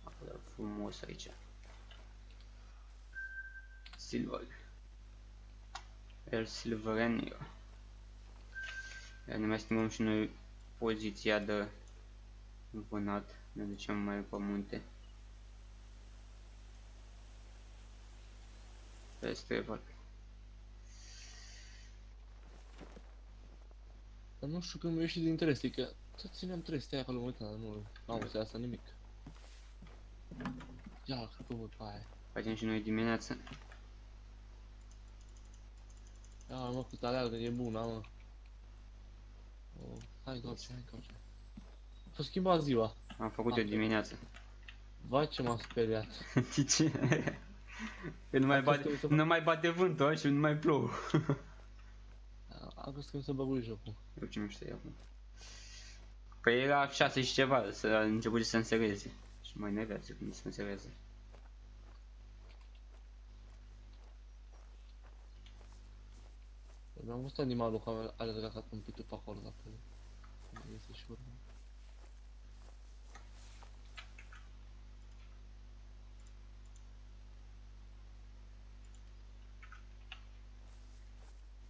Acolo, frumos aici. Silver. El Silverenio. Iar ne mai schimbăm și noi poziția de vânat. Ne ducem mai pe munte. Peste văd. Dar nu știu când mi-a ieșit din trestie, că tot țineam trestia acolo, mă uitam, dar nu am văzut asta nimic. Ia, cred că văd pe aia. Facem și noi dimineața. Ia, mă, cu taleală, e bună, mă. Oh, hai, încoace, hai, încoace. S-a schimbat ziua. Am făcut eu Ok. dimineața. Vai ce m-am speriat. De ce? Că nu mai, Am crezut bate, că o să- nu mai bate vântul și nu mai plouă. Am crezut că mi se băgui jocul. Eu ce mișto e acum. Păi era 6 și ceva, să a început să însereze. Și mai nervează când se însereze. Mi-am văzut animalul că am alergat ca tâmpitul pe acolo, dacă este și urmă.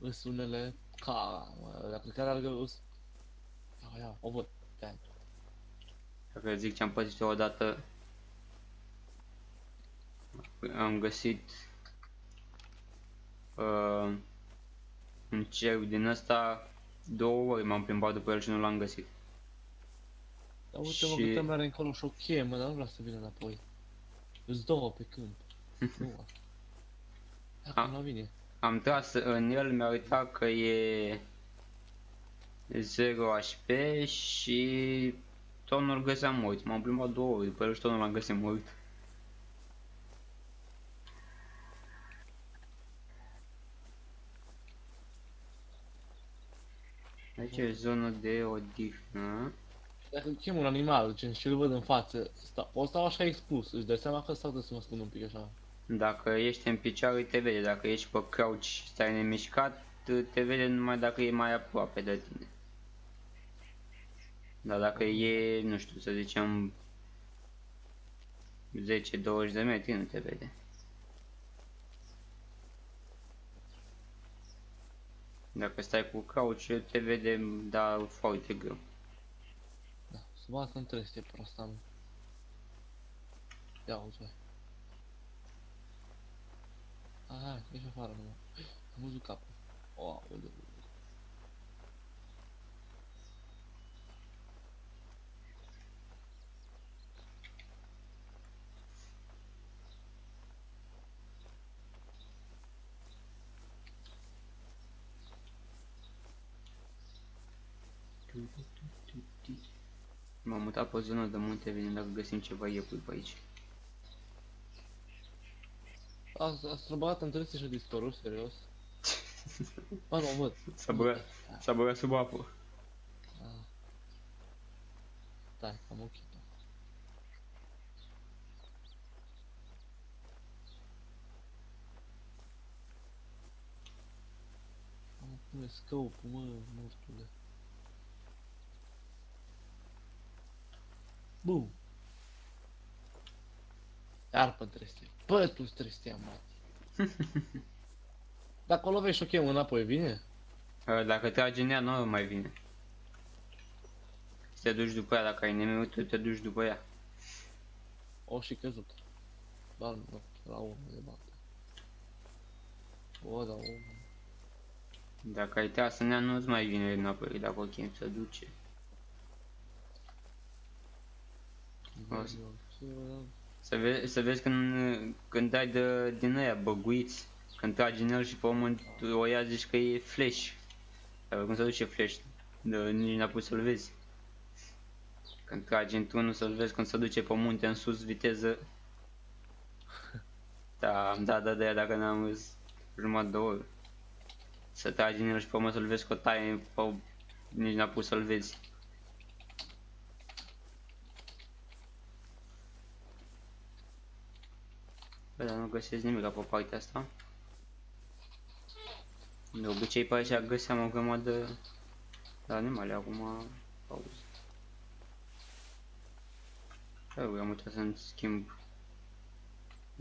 Îs unele ca, mă, dacă chiar alergă, îs... Ia, ia, o văd, pe Dacă zic ce am păzit eu odată, am găsit uh, un cerc din ăsta două ori m-am plimbat după el și nu l-am găsit. Dar uite mă Și- câte mere încolo și o cheie, mă, dar nu vrea să vină înapoi. Îs două pe câmp. Două. Ia, A. cum la mine. Am tras în el, mi-a uitat că e 0 HP și tot nu-l găseam mort. M-am plimbat două ori după el și tot nu l-am găsit mort. Aici e zonă de odihnă. Dacă chem un animal, gen, și îl văd în față, sta, o stau așa expus, îți dai seama că stau trebuie să mă ascund un pic așa. Dacă ești în picioare te vede, dacă ești pe crouch și stai nemișcat, te vede numai dacă e mai aproape de tine. Dar dacă e, nu știu, să zicem 10-20 de metri, nu te vede. Dacă stai cu crouch, te vede, dar foarte greu. Da, să bată în treste prosta, mă. Ia uite, băi. Hai, hai, ieși afară, mă. Am văzut capul. O, aoleu. M-am mutat pe zona de munte, vedem dacă găsim ceva iepuri pe aici. A, a străbat în treste și a dispărut, serios. Bă, nu, văd. S-a băgat, s-a băgat sub apă. Ah. Stai, am ochii tău. Am pune scopul, mă, mortule. Bum! Iar pe trestie. Bă, tu trestia, mă. Dacă o lovești, ok, înapoi, vine? Uh, Dacă trage în ea, nu mai vine. Să te duci după ea, dacă ai nimic, tu te duci după ea. O și căzut. Dar nu, la unul de bate. O, da, unul. Dacă ai tras în ea, nu-ți mai vine înapoi, dacă o chem să duce. O să- Să, ve- să vezi când, când dai de, din aia băguiți, când tragi în el și pe moment o ia zici că e flash. Dar cum se duce flash, de, nici n-a pus să-l vezi. Când tragi într-unul să-l vezi când se duce pe munte în sus, viteză. Da, am dat de aia dacă n-am văzut jumătate de oră. Să tragi în el și pe moment să-l vezi cu o taie, pe, nici n-a pus să-l vezi. Bă, dar nu găsesc nimic pe partea asta. De obicei pe așa găseam o grămadă de animale, acum pauză. Eu am uitat să-mi schimb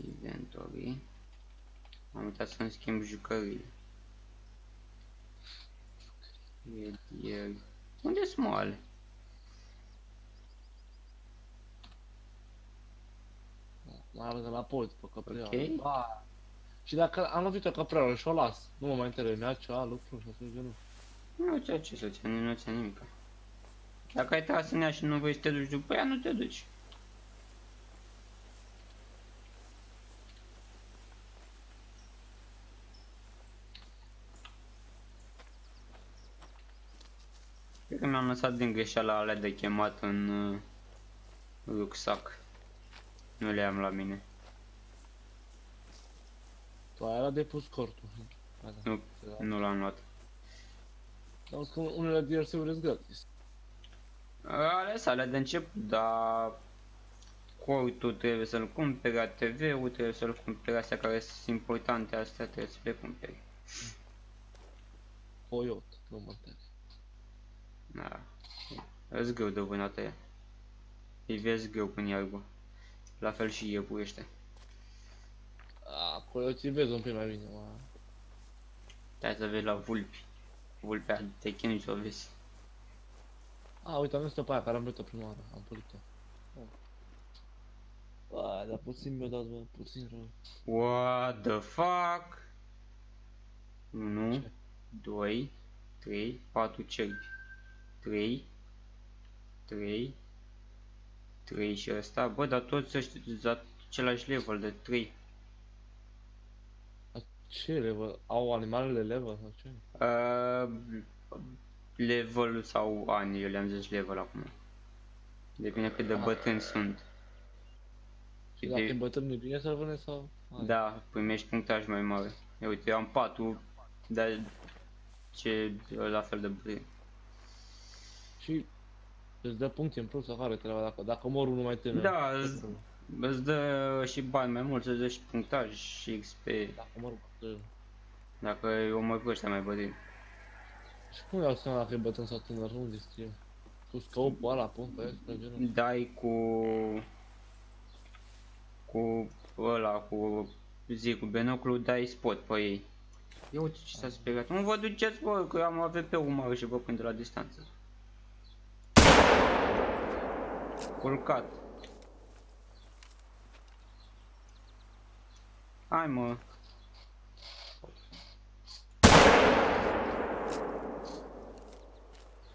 inventory. Am uitat să-mi schimb jucările. Ieri. Unde sunt moale? Mai ales de la pod, pe căpreală. Ok. Ba. Și dacă am lovit o căpreală și o las, nu mă mai interesează ceva lucru și atunci nu. Nu ți ce să ți nu ți nimic. Dacă ai tras în ea și nu vrei să te duci după ea, nu te duci. Cred că mi-am lăsat din greșeala alea de chemat în uh, rucsac. Nu le am la mine. Tu ai de pus cortul. Hai, da. Nu, nu l-am luat. Dar că unele DLC-uri sunt gratis. Ale sale de început, dar cortul trebuie să-l cumperi, ATV-ul trebuie să-l cumperi, astea care sunt importante, astea trebuie să le cumperi. Coyot, nu mă întreb. Da. Îți greu de vânată ea. Îi vezi greu în iarbă. La fel și iepuri ăștia. A, coyoții vezi un pic mai bine, mă. Stai să vezi la vulpi. Vulpea te chinui să o vezi. A, uite, am văzut pe aia care am văzut-o prima oară, am părit-o. Ba, dar puțin mi-o dat, bă, puțin rău. What the fuck? 1, Ce? 2, 3, 4 cerbi. 3, 3, 3 și ăsta. Bă, dar toți ăștia la același level de 3. Ce level? Au animalele level sau ce? Uh, level sau ani, eu le-am zis level acum. Depinde cât de bătrâni sunt. Și dacă De- e bătrân e bine să-l vânezi sau? Hai. Da, primești punctaj mai mare. Eu uite, eu am 4, dar ce la fel de bătrâni. Și Îți dă puncte în plus afară treaba dacă, dacă mor unul mai tânăr. Da, îți, îți dă și bani mai mulți, îți dă și punctaj și XP, Dacă mor bătrân. dacă o mai pe ăștia mai bătrâni. Și cum dau seama dacă e bătrân sau tânăr? Unde scrie? Cu scopul ăla pun pe el, pe genul. Dai cu... Cu ăla, cu... Zi, cu binoclu, dai spot pe ei. Ia uite ce s-a speriat. Nu vă duceți, bă, că am AVP-ul mare și vă prind de la distanță. Culcat. Hai, mă.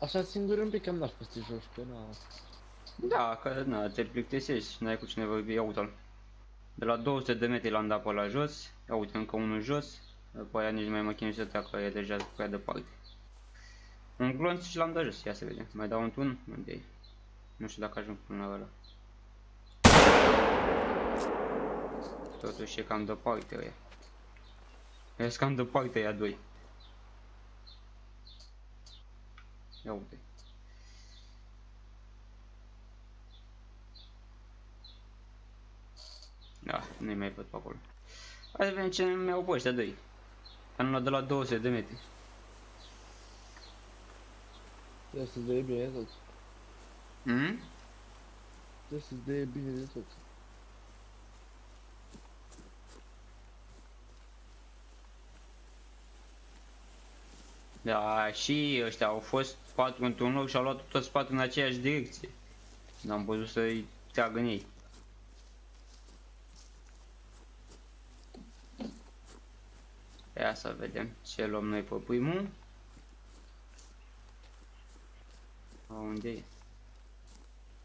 Așa singur un pic cam n-aș să te joci, că na... Da, că na, te plictisești, n-ai cu cine vorbi, ia uite-l. De la 200 de metri l-am dat pe la jos, ia uite încă unul jos, după aia nici nu mai mă chinui să treacă, că e deja prea departe. Un glonț și l-am dat jos, ia să vedem. Mai dau un tun? Unde e? Nu știu dacă ajung până la ăla. Totuși e cam departe ăia. E cam departe ea doi. Ia uite. Da, nu-i mai văd pe acolo. Hai să vedem ce mi-au pe ăștia doi. Am luat de la 200 de metri. Trebuie să-ți dea bine de tot. Mm? Trebuie să-ți dea bine de tot. Da, și ăștia au fost patru într-un loc și au luat toți patru în aceeași direcție. N-am putut să-i trag în ei. Ia să vedem ce luăm noi pe primul. A, unde e?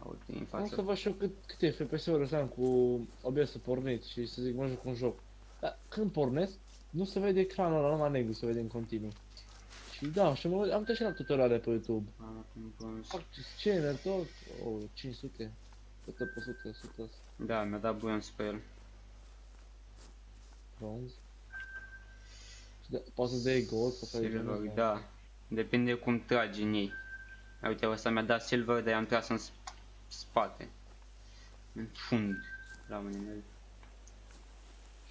A, uite, în Am să față. văd și eu cât, câte FPS-uri să am cu OBS pornit și să zic mă joc un joc. Dar când pornesc, nu se vede ecranul ăla, numai negru se vede în continuu. Și da, și mă, uit- am uitat și la tutoriale pe YouTube. Am pus- Fac scener tot, oh, 500. Tot pe 100, 100, Da, mi-a dat bronz pe el. bronz. Și da, poți să dai gold sau pe Silver, genul da. Depinde cum tragi în ei. Uite, ăsta mi-a dat silver, dar i-am tras în sp- spate. În fund. La mine.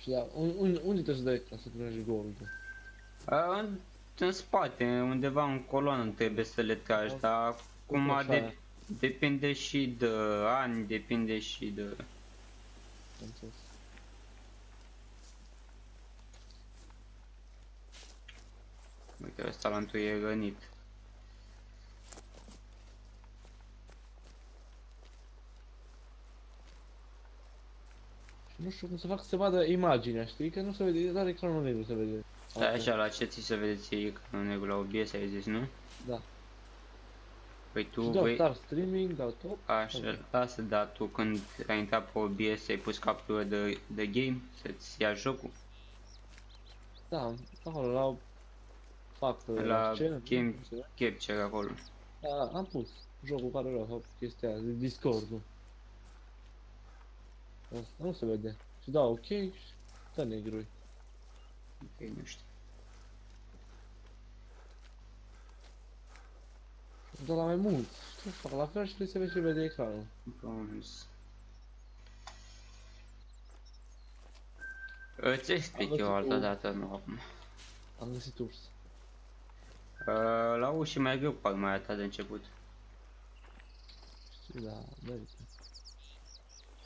Și da, un, un, unde trebuie să dai ca să primești gold? A, În, în spate, undeva în coloană trebuie să le tragi, O- dar cum așa. de, depinde și de ani, depinde și de... Am înțeles. Uite, ăsta la e rănit. Nu știu cum să fac să se vadă imaginea, știi? Că nu se vede, doar ecranul negru se vede. Da, așa, la ce ți se vede ție ecranul negru la OBS ai zis, nu? Da. Păi tu Și dau vrei... start streaming, dau top. Așa, lasă, dar tu când ai intrat pe OBS ai pus captură de, de game să-ți ia jocul? Da, acolo la fac uh, La scenă, game- nu știu, Capture acolo. Da, am pus jocul care vreau, fac chestia aia, de Discord-ul. Asta nu se vede. Și da, ok, și da negru Ok, nu știu. Dar la mai mult. Ce fac? La fel și trebuie să vezi ce vede ecranul. Bronze. Îți explic Am eu văzut altă cu- dată, nu acum. Am găsit urs. Uh, la uși mai greu par mai atât de început. Știi, da, merită.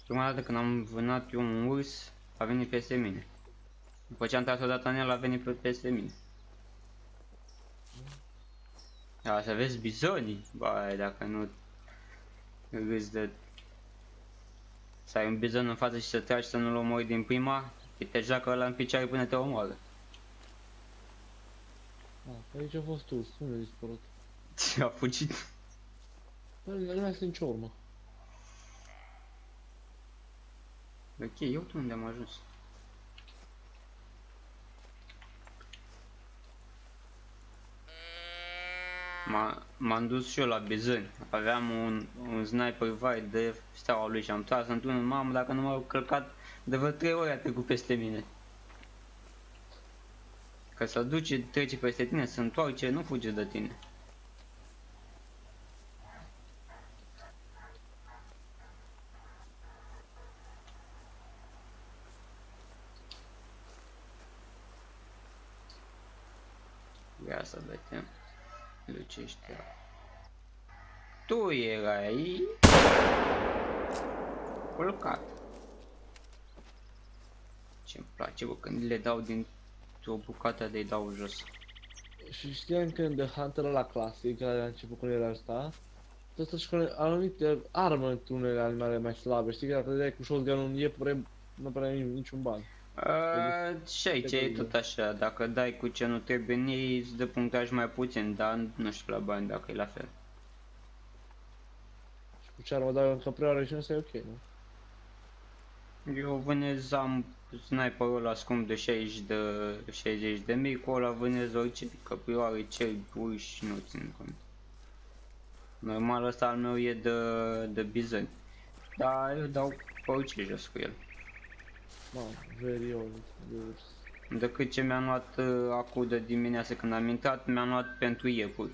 Prima dată când am vânat eu un urs, a venit peste mine. După ce am tras odată în el, a venit pe peste mine. Da, să vezi bizonii, bai, dacă nu râzi de... Să ai un bizon în față și să tragi să nu-l omori din prima, te te joacă ăla în picioare până te omoară. Ah, aici a fost urs, unde a dispărut? A fugit. Bă, nu mai este nicio urmă. Ok, eu tu unde am ajuns? M-a- M-am dus și eu la bizoni. Aveam un, un sniper vai de steaua lui și am tras într-unul, mamă, dacă nu m-au călcat de vreo 3 ori a trecut peste mine. Că să duce, trece peste tine, se întoarce, nu fuge de tine. Ia să vedem. Lucește. Tu erai culcat. Ce-mi place, bă, când le dau din o bucată de dau jos. Și știam că în The Hunter la clasic, care a început cu era asta, tot să școală anumite armă între unele animale mai slabe, știi că dacă dai cu shotgun un iepure, nu prea ai niciun ban. Uh, și aici e tot așa, dacă dai cu ce nu trebuie în ei, îți dă punctaj mai puțin, dar nu știu la bani dacă e la fel. Și cu ce armă dai încă prea are și nu e ok, nu? Eu vânez am sniperul ăla scump de 60 de, 60 de mii, cu ăla vânez orice, căprioare, cei, urși, nu țin cont. Normal ăsta al meu e de, de bizon. Dar eu dau pe orice jos cu el. Mamă, very old, de urs. Decât ce mi-am luat uh, acum de dimineață când am intrat, mi-am luat pentru iepuri.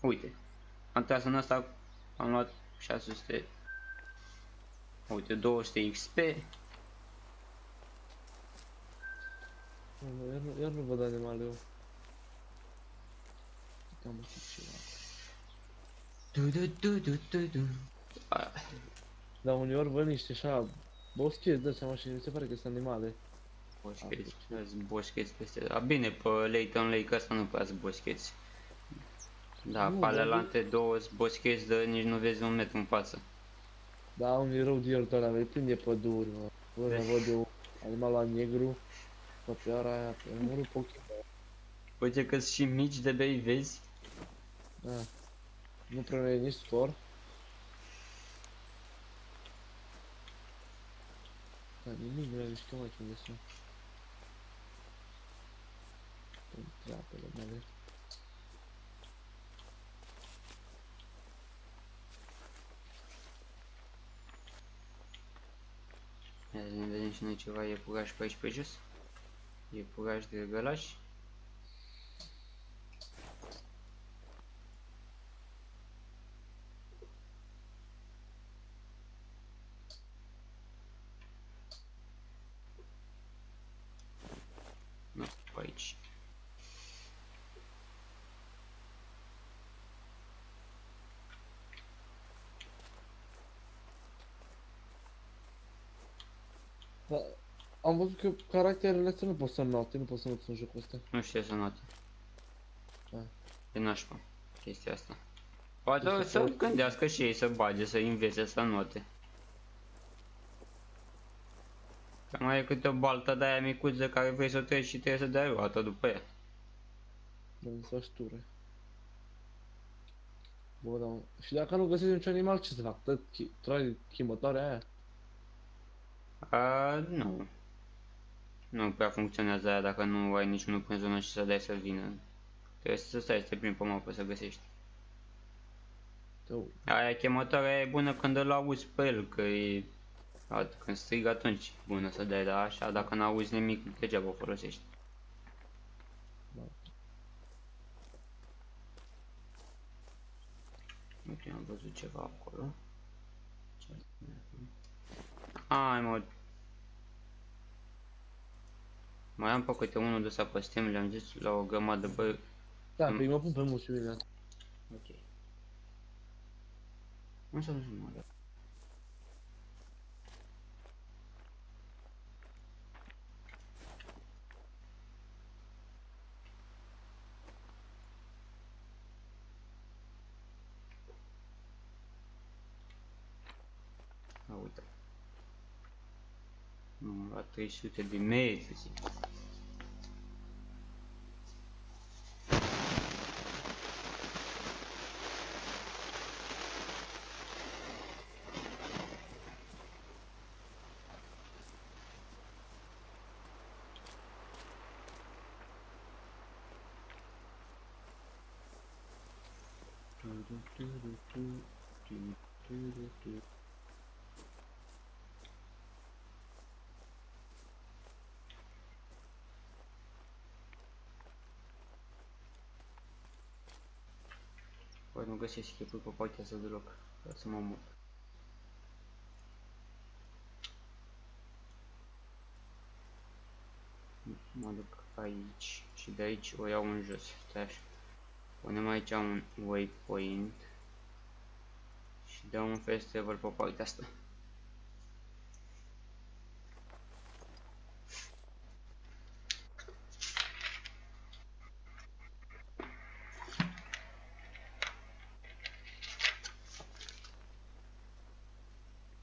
Uite, am tras în asta, am luat 600, uite, 200 XP, Mamă, Iar nu, iar nu văd animale eu. Am găsit ceva. Du, du, du, du, du, du. A, Dar uneori văd niște așa boscheți de seama și mi se pare că sunt animale. Boscheți, sunt boscheți peste... A, bine, pe Leighton Lake ăsta nu prea sunt boscheți. Da, Nu, pe dar alelante două sunt boscheți de nici nu vezi un metru în față. Da, un erou de ăla, e plin de păduri, mă. Văd, văd eu animal la negru, căprioara aia, pe numărul Pokémon. Uite că sunt și mici de bei, vezi? Da. Nu prea e nici scor. Da, nimic nu le mișcă mai unde sunt. În apele mele. Ia să ne vedem și noi ceva iepuraș pe aici pe jos. Iepuraș de gălaș. Nu, pe aici. Da, am văzut că caracterele astea nu pot să note, nu pot să note în jocul ăsta. Nu știu să note. Da. E nașpa chestia asta. Poate Deci o să să poți- gândească și ei să bage, să învețe să note. Că mai e câte o baltă de aia micuță care vrei să o treci și trebuie să dai roată după ea. Trebuie să șture. Bă, da. Și dacă nu găsesc niciun animal, ce să fac? Tot chi- troi chimătoarea aia? A, nu. Nu prea funcționează aia dacă nu ai niciunul prin zonă și să dai să vină. Trebuie să stai să te plimbi pe mapă să găsești. Tău. Aia chemătoarea e bună când îl auzi pe el, că e... a, Când strig atunci e bună să dai, dar așa dacă nu auzi nimic, degeaba o folosești. Da. Uite, am văzut ceva acolo. Ce Hai mă. Mai am pe câte unul de să pe Steam, le-am zis la o grămadă, bă, Da, Mm. pe mă pun pe mulțimile. ok. Nu s-a dus numai A, uite. Nu, la 300 de metri. Păi nu găsesc chipul pe partea asta deloc. Vreau să mă mut. Mă duc aici și de aici o iau în jos. Stai așa. Punem aici un waypoint și dăm un festival pe partea asta.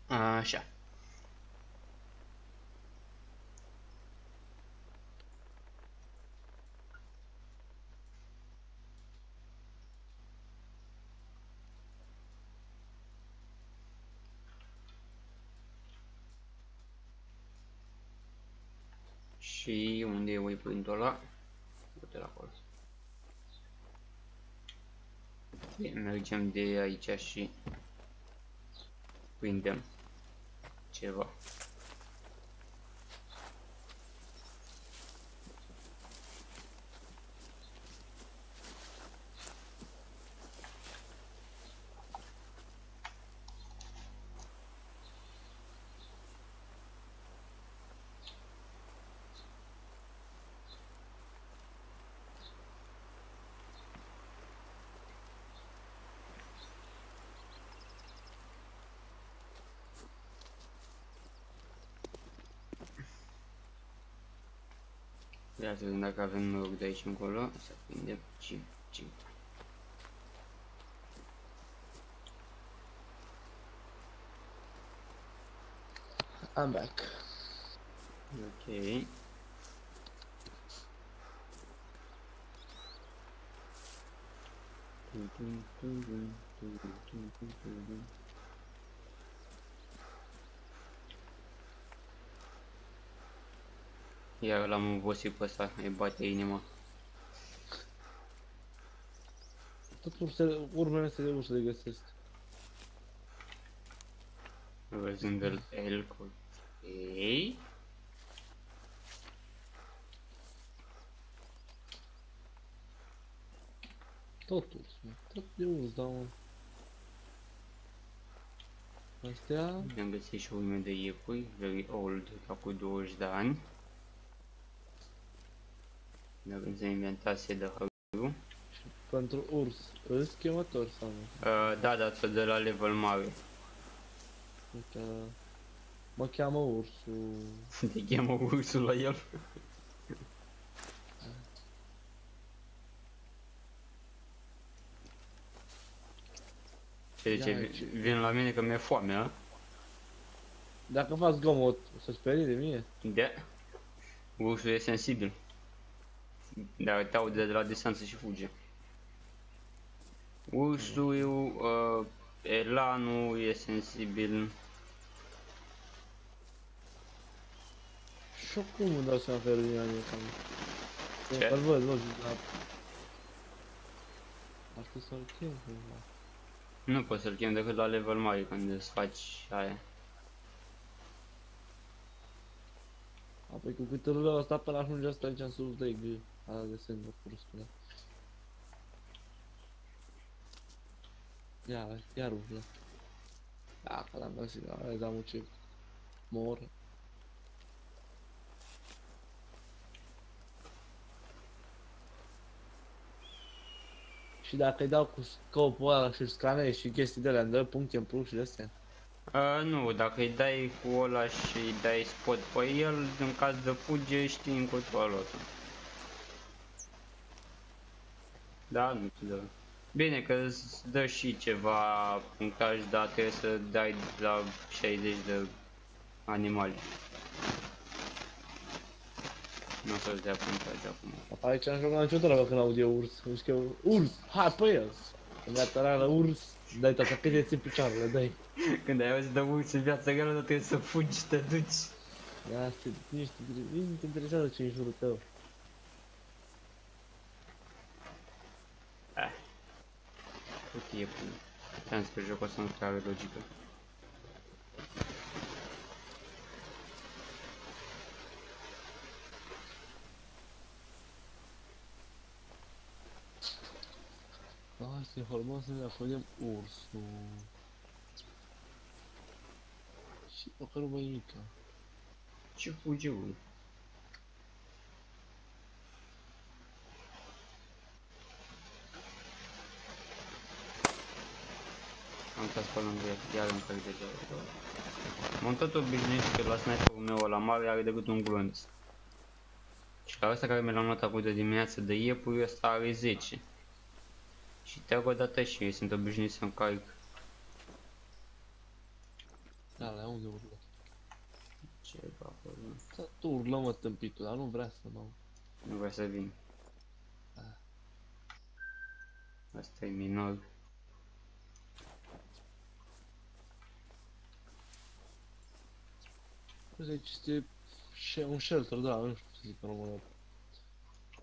Așa. Și unde e waypoint-ul ăla? Uite la acolo. Bine, mergem de aici și prindem ceva. Ia să vedem dacă avem noroc de aici încolo, să prindem cim, cim. I'm back. Ok. Iar l-am obosit pe ăsta, îi bate inima. Tot ursele, urmele astea de urs le găsesc. Văzând el, el cu... Ei? Tot urs, mă. Tot de urs, da, mă. Astea... Am găsit și urme de iepuri, very old, ca cu 20 de ani. Dacă se inventase de hărul. Pentru urs. Îs chemător sau nu? Uh, da, da, de la level mare. Uite, mă cheamă ursul. Te cheamă ursul la el. Ce zice, Ia, vi- ce- vin la mine că mi-e foame, a? Dacă fac zgomot, o să sperii de mine? Da. Ursul e sensibil. Dar te aude de la distanță și fuge. Ursul, uh, elanul e sensibil. Și cum îmi dau seama că din mine cam... Ce? Îl văd, logic, dar... Ar trebui să-l chem cumva. Nu poți să-l chem decât la level mare când îți faci aia. Apoi cu cât îl ăsta până ajunge asta aici în sus de g. Ala de sângă, pur spune. Ia, iar urlă. Da, că l-am găsit, da, vezi, am ce mor. Și dacă îi dau cu scopul ăla și scanezi și chestii de alea, îmi dă puncte în plus și de astea. Uh, nu, dacă îi dai cu ăla și îi dai spot pe el, în caz de fuge știi încotro a luat Da, nu ți dă. Bine că îți dă și ceva punctaj, dar trebuie să dai la 60 de animale. Nu o să-ți dea punctaj acum. Aici am jucat niciodată la când aud eu urs. Îmi zic eu, urs, hai pe el! Când mi-a tărat la urs, dai tata cât de ții picioarele, dai. Când ai auzit de urs în viața reală, trebuie să fugi și te duci. Ia, te, nici, nici nu te interesează ce în jurul tău. Cât e până? Ți-am zis că jocul ăsta nu prea are logică. Hai să informăm să ne aflăm ursul. Și o cărubăică. Ce fuge, ui? Montați pe lângă el, iar încă deja. M-am tot obișnuit că la sniperul meu la mare are decât un glonț. Și la ăsta care mi l-am luat acum de dimineață de iepuri, ăsta are 10. Și te o dată și eu sunt obișnuit să încarc. Da, la unde urlă? Ceva acolo. Da, tu urlă mă tâmpitul, dar nu vrea să mă... Nu vrea să vin. Ah. Asta e minor. Deci este și un shelter, da, nu știu să zic în română.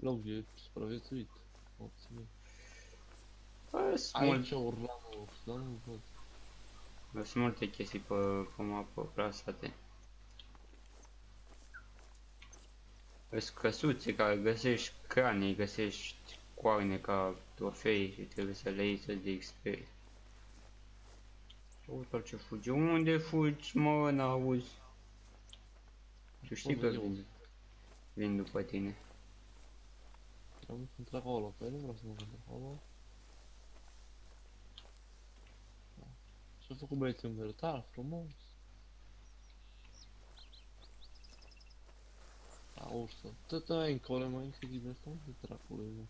Loc de supraviețuit. Mulțumim. Bă, Sunt mult- Aici urla, mă, dar nu văd. sunt multe chestii pe, pe mapă plasate. Sunt căsuțe care găsești cranii, găsești coarne ca trofei și trebuie să le iei să de XP. Uite ce fugi. Unde fugi, mă, n-auzi? Știi că vin, după tine. Am intrat acolo, păi nu vreau să mă duc acolo. Și-a făcut băieții un vertar, frumos. Da, ursă. Aia încolo, mai incredibil, asta unde dracului, mă?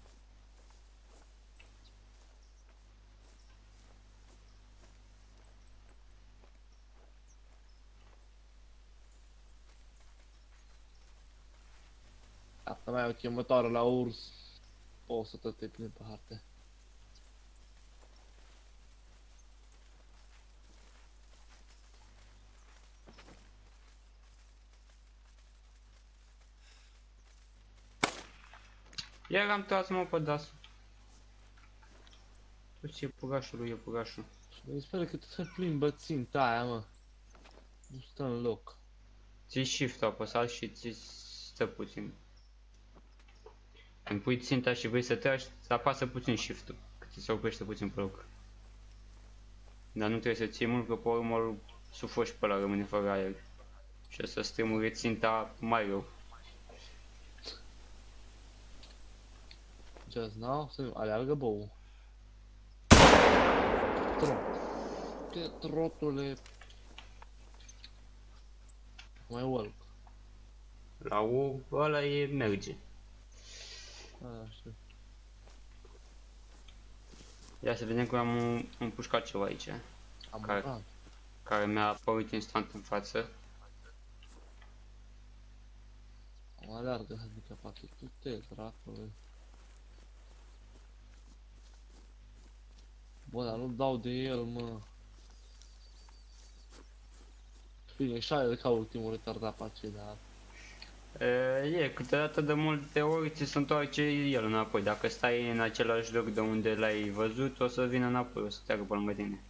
Asta mai e o chemătoare la urs. Poți să tot te plimbi pe hartă. Iar am tras mă pe deasupra. Tu ce iepurașul lui iepurașul. Și mi se pare că te plimbă ținta aia, mă. Nu stă în loc. Ții shift apăsat și ți stă puțin. Când pui ținta și vrei să tragi, să apasă puțin shift-ul, că ți se oprește puțin pe loc. Dar nu trebuie să ții mult, că pe urmă îl sufoci pe ăla, rămâne fără aer. Și o să stremure ținta mai rău. Just now, să aleargă bou. Trot. Ce trotule. Mai walk. La U, ăla e merge. A, știu. Ia să vedem că am un, un pușcat ceva aici, Am Care? mâncat. care mi-a apărut instant în față. Am aleargă handicapat. Tu te, dracule. Bă, dar nu dau de el, mă. Bine, și el ca ultimul retardat pe aceea, dar... E, e, câteodată de multe ori ți se întoarce el înapoi. Dacă stai în același loc de unde l-ai văzut, o să vină înapoi, o să treacă pe lângă tine.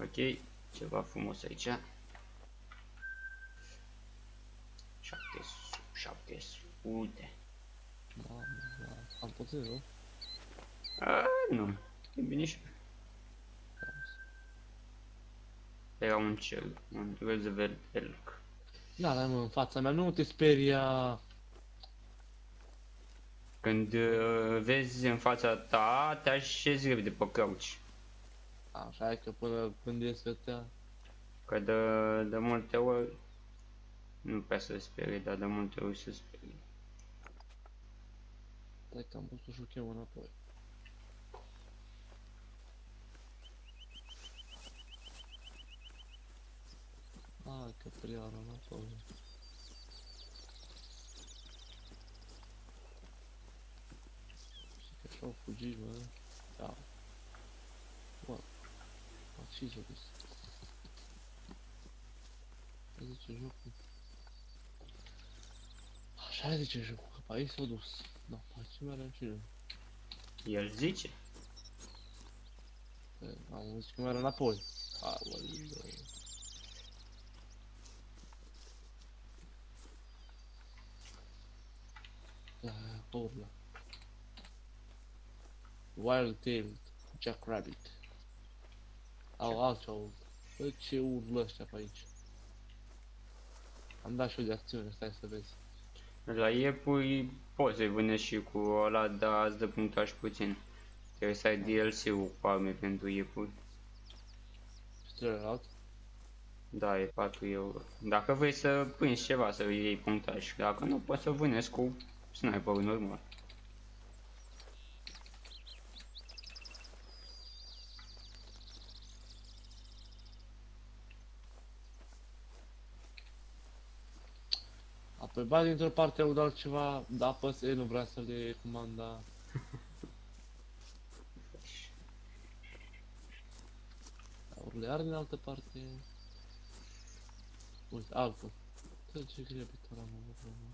Ok, ceva frumos aici. 700, 700. Da, da, am puțin, nu? A, nu, e bine și era un cel, un Roosevelt Elk. Da, da, mă, în fața mea, nu te speria. Când uh, vezi în fața ta, te așezi repede pe crouch. Așa e că până când ies fetea, Că de, de multe ori nu prea se sperie, dar de multe ori se sperie. stai că am pus să-și o chem înapoi. Ai, că priară înapoi. Și că așa-au fugit, bă. Da. Bă. Bă, ce joc ăsta? Ce zice jocul? Așa zice jocul, că pe aici s-au dus. Da, pe aici mai are cine. El zice, Eh, Am zis că merg înapoi. Aoleu. Da, urlă. Wild-tailed Jackrabbit. Au altceva urlă. Bă, ce urlă ăștia pe aici. Am dat și eu de acțiune, stai să vezi. la iepuri poți să-i vânești și cu ăla, dar îți dă punctaj puțin. Trebuie să ai DLC-ul cu arme pentru iepuri. Și celălalt. Da, e 4 euro. Dacă vrei să prinzi ceva, să iei punctaj. Dacă nu, poți să vânezi cu sniperul normal. Apoi ba dintr-o parte au dat ceva, da apăs E, nu vrea să le comanda. Dar le are din altă parte. Uite, altul. Să ce grăbitor am avut, mă.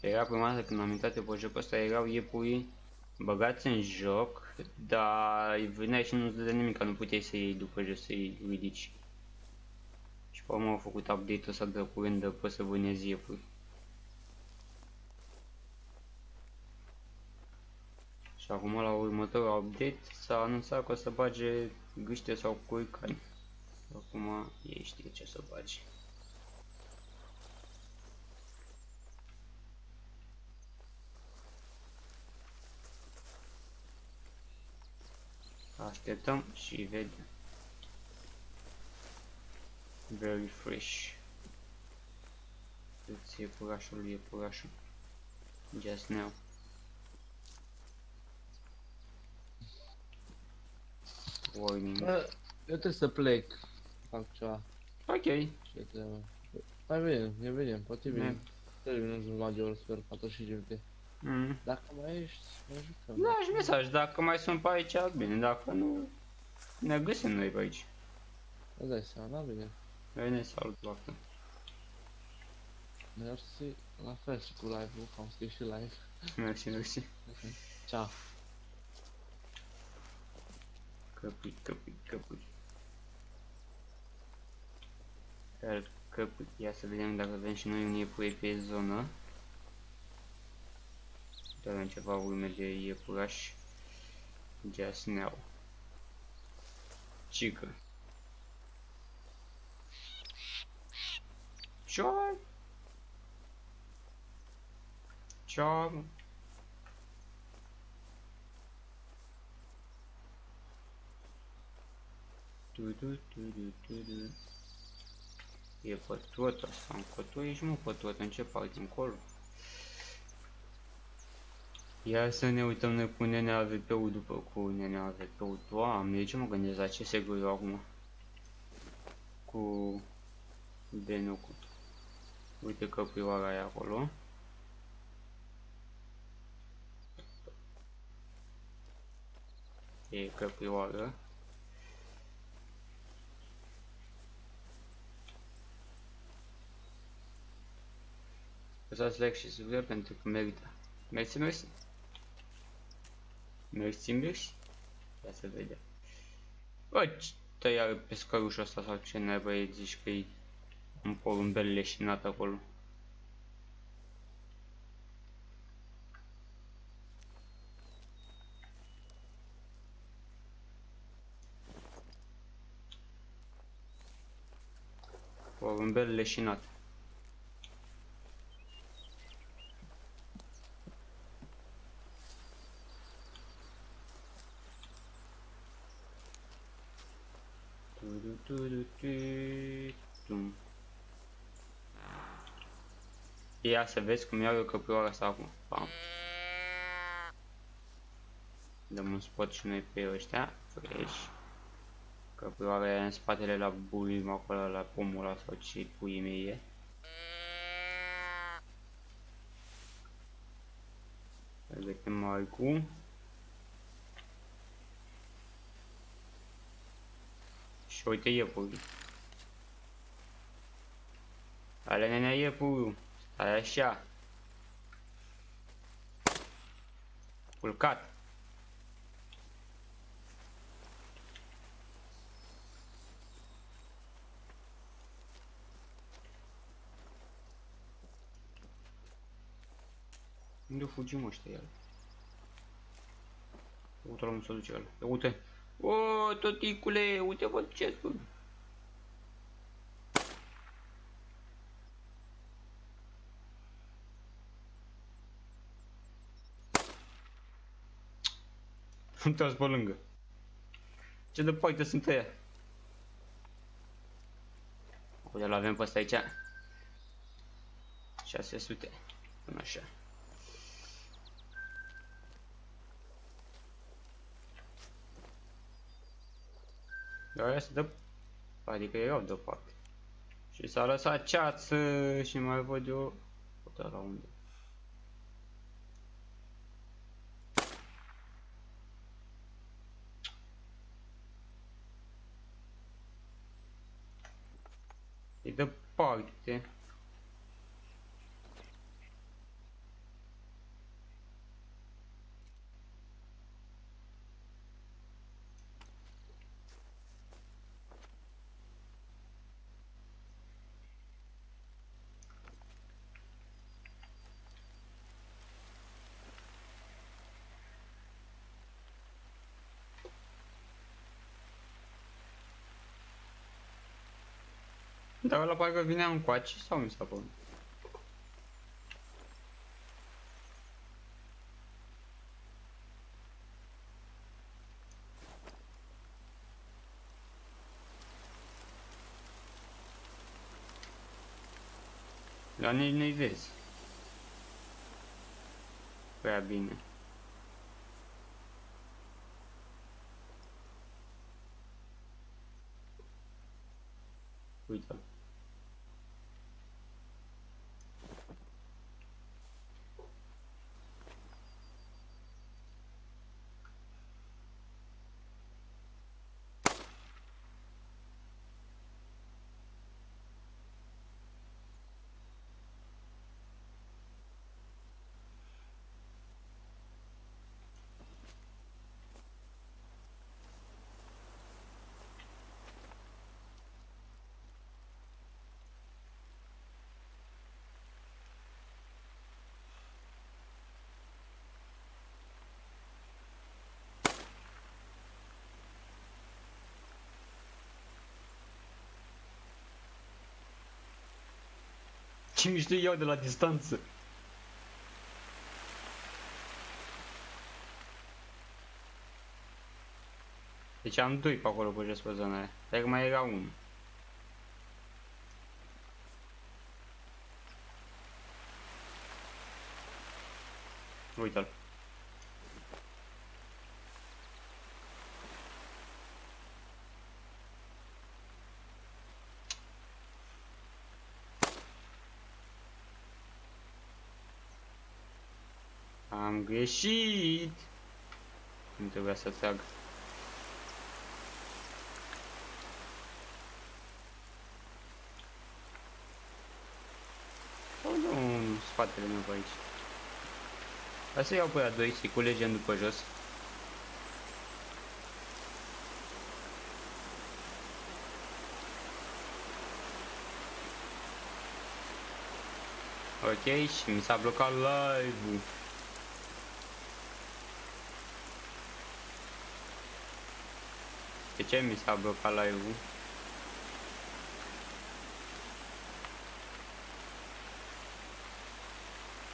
Era prima dată când am intrat eu pe jocul ăsta, erau iepurii băgați în joc, dar veneai și nu-ți dădea nimic, nu puteai să iei după ce să-i ridici. Și pe urmă au făcut update-ul ăsta de curând de poți să vânezi iepuri. Și acum la următorul update s-a anunțat că o să bage gâște sau curcani. Acum ei știe ce să bage. Așteptăm și vedem. Very fresh. Îți e purașul, e purașul. Just now. Warning. Bă, Eu trebuie să plec. Fac ceva. Ok. Ce trebuie. Mai bine, ne vedem, poate bine. Ne- Terminăm jumătate, sper, 45 minute. Mm. Dacă mai ești, mai jucăm. Da, și mesaj, dacă mai sunt pe aici, bine, dacă nu, ne găsim noi pe aici. Îți dai seama, da, bine. Noi ne salut toată. Mersi, la fel și cu live-ul, că am scris și live. Mersi, mersi. Ciao. Căpui, căpui, căpui. Iar căpui, ia să vedem dacă avem și noi un iepure pe zonă. Uite, avem ceva urme de iepuraș. Just now. Cică. Ce? Ce? Tu, tu, tu, tu, tu, tu. E pe tot asta, încotro ești mă pe tot, în ce parte, încolo? Ia să ne uităm noi cu nenea AVP-ul după cu nenea AVP-ul. Doamne, ce mă gândesc la ce sigur eu acum? Cu Benucu. Uite căprioara e acolo. E căprioară. Lăsați like și subscribe pentru că merită. Mersi, mersi. Mersi, mersi. Ia să vedem. Bă, ce iar pescărușul ăsta sau ce naiba e zici că e un porumbel leșinat acolo. Porumbel leșinat. Tu-du-du-du-du-tum. Ia să vezi cum iau eu căprioara asta acum. Pam. Dăm un spot și noi pe ăștia. Fresh. Căprioara e în spatele la bulim acolo, la pomul ăla sau ce puii mei e. Vedem Marcu. Și uite iepuri. Ale nenea iepuri. Stai așa. Culcat. Unde fugim ăștia el? Uite la cum se duce el. Uite. O, toticule, uite-vă ce spun. Am tras pe lângă. Ce de poate sunt ăia? Uite, l-avem pe ăsta aici. 600. Până așa. Dar aia se dă... Adică erau deoparte. Și s-a lăsat ceață și mai văd eu... Uite la unde. E departe. Dar ăla parcă vinea încoace sau mi s-a părut? Dar nici nu-i vezi. Prea bine. Uite. Ce mișto iau de la distanță. Deci am doi pe acolo pe jos pe zona aia. Dar mai era unul. Uite-l. Am greșit. Nu trebuia să trag. Sau nu în spatele meu pe aici. Hai să iau pe aia doi și culegem după jos. Ok, și mi s-a blocat live-ul. De ce mi s-a blocat live-ul?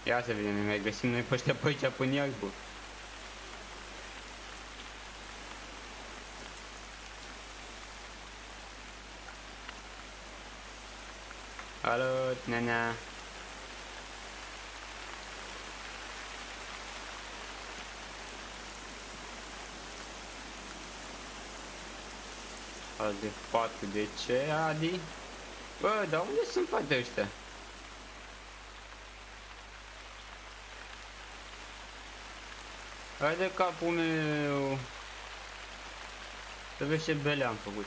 Ia să vedem, ne mai găsim noi pe ăștia pe aici, pe iarbă. Alo, nenea. Azi de 4 de ce, Adi? Bă, dar unde sunt toate ăștia? Hai de capul meu! Să vezi ce bele am făcut.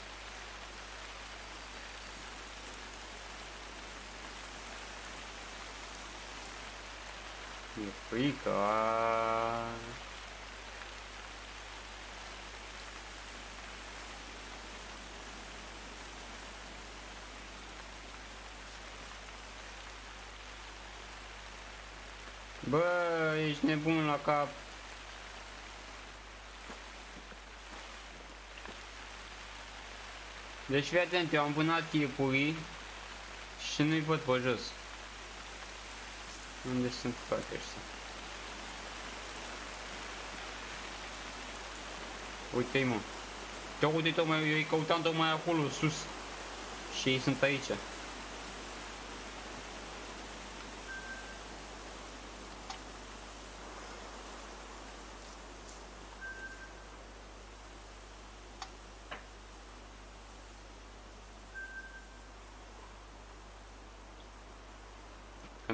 E frică, aaa. Bă, ești nebun la cap. Deci fii atent, eu am vânat chipuri și nu-i văd pe jos. Unde sunt toate ăștia? Uite-i mă. Te uite tocmai, eu îi căutam tocmai acolo sus. Și ei sunt aici.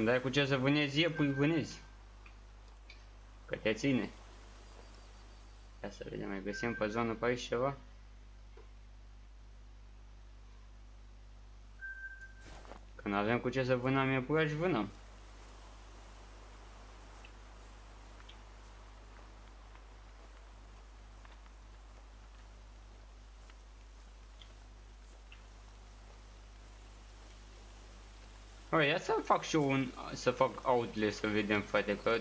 Când ai cu ce să vânezi iepuri, vânezi. Că te ține. Ia să vedem, mai găsim pe zonă pe aici ceva? Când avem cu ce să vânăm iepuraș, vânăm. Bă, ia să fac și eu un, să fac outlet să vedem, frate, că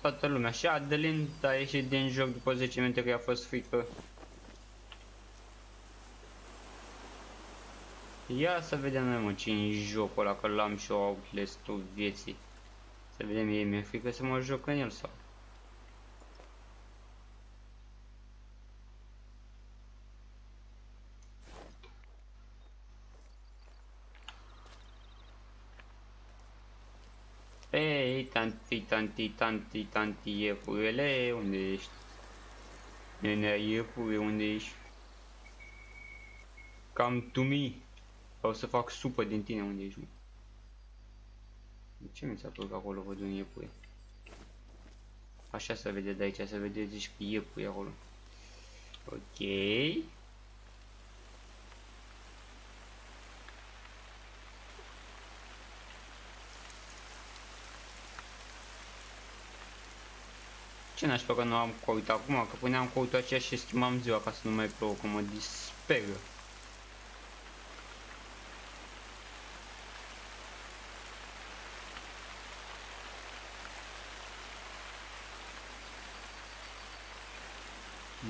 toată lumea. Și Adelin a ieșit din joc după 10 minute că i-a fost frică. Ia să vedem noi mă ce în jocul ăla, că l-am și eu outlet-ul vieții. Să vedem, e mi-e frică să mă joc în el sau? Ei, tanti, tanti, tanti, tanti iepurele, unde ești? Nenea iepure, unde ești? Cam to me. O să fac supă din tine, unde ești? Mă? De ce mi s-a părut că acolo văd un iepure? Așa se vede de aici, se vede zici că iepure acolo. Ok. Ce n-aș că nu am coit acum, că puneam coitul aceea și schimbam ziua ca să nu mai plouă, că mă disperă.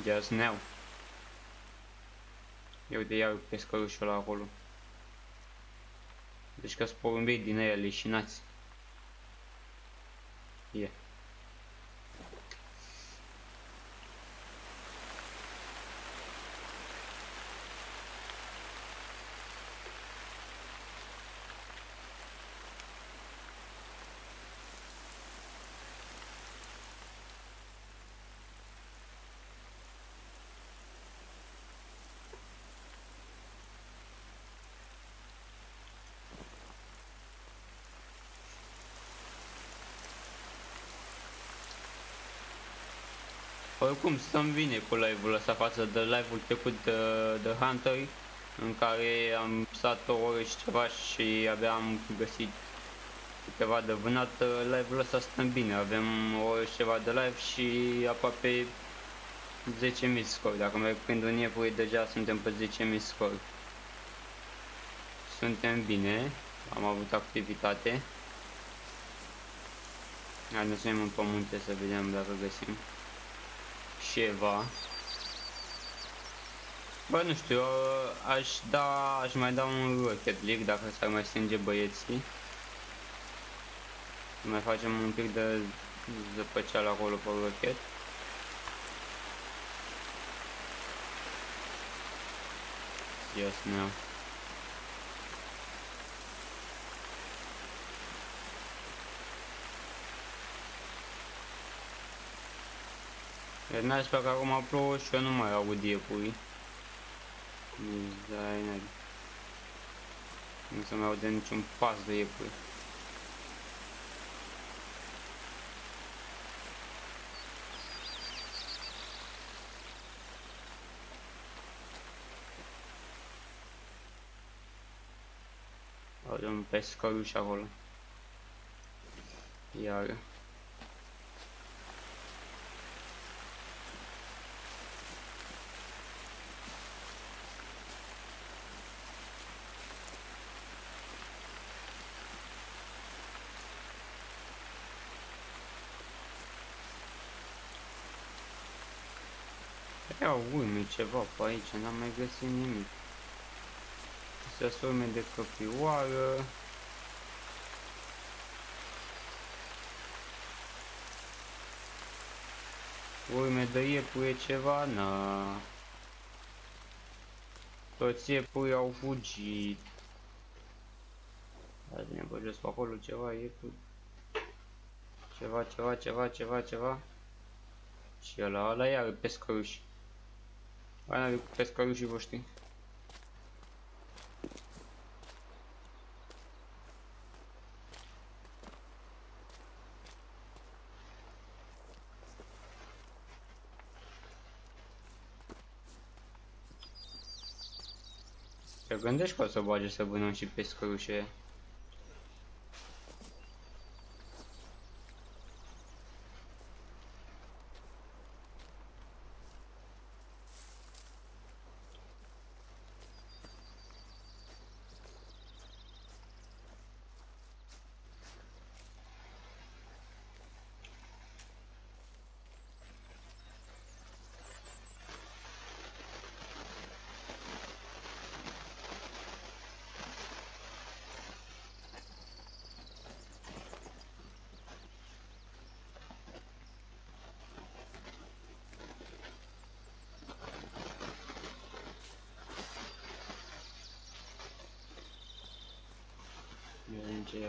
Just now. Ia uite, iar pescărușul ăla acolo. Deci că sunt porumbei din aia leșinați. E. Yeah. Oricum stăm bine cu live-ul ăsta față de live-ul trecut de, de Hunter în care am stat o oră și ceva și abia am găsit câteva de vânat, live-ul ăsta stăm bine, avem o oră și ceva de live și aproape 10.000 scor, dacă mai prind un iepure deja suntem pe 10.000 scor. Suntem bine, am avut activitate. Haideți să în pământe să vedem dacă găsim ceva. Bă, nu știu, aș da, aș mai da un Rocket League dacă s-ar mai strânge băieții. Mai facem un pic de zăpăceală acolo pe Rocket. Yes, no. N-aș că acum plouă și eu nu mai aud iepuri. Designer. Nu se mai aude niciun pas de iepuri. Aude un pescăruș acolo. Iar. Ia urme ceva pe aici, n-am mai găsit nimic. Astea urme de căprioară. Urme de iepure ceva? Na. Toți iepurii au fugit. Hai bine, bă, jos pe acolo ceva, iepuri. Ceva, ceva, ceva, ceva, ceva. Și ăla, ăla iar pescăruși. Ana de cu pescarușii voștri. Te gândești că o să bage să vânăm și pescărușe?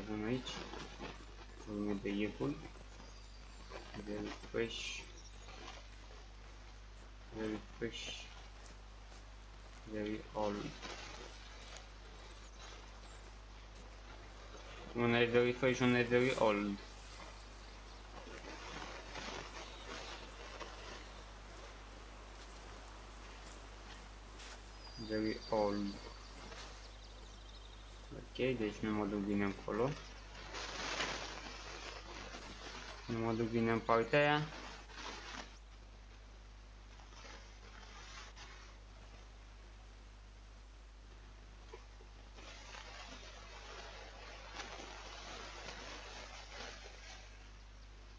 11 aici urmă de iepul refresh refresh very all un e very fresh, un e very old very old Ok, deci nu mă duc bine încolo. Nu mă duc bine în partea aia.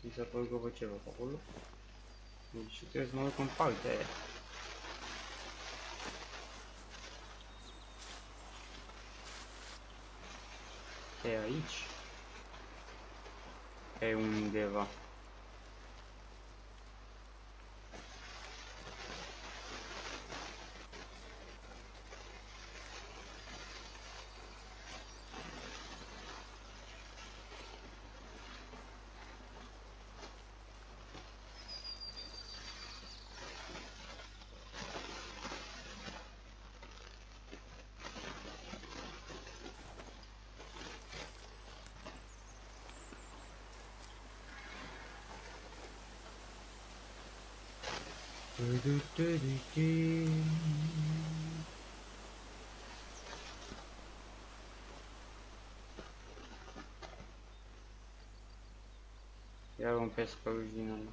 Mi s-a părut că văd ceva pe acolo. Deci trebuie să mă duc în partea aia. E aici. E undeva. Iar un pescăruș din ăla.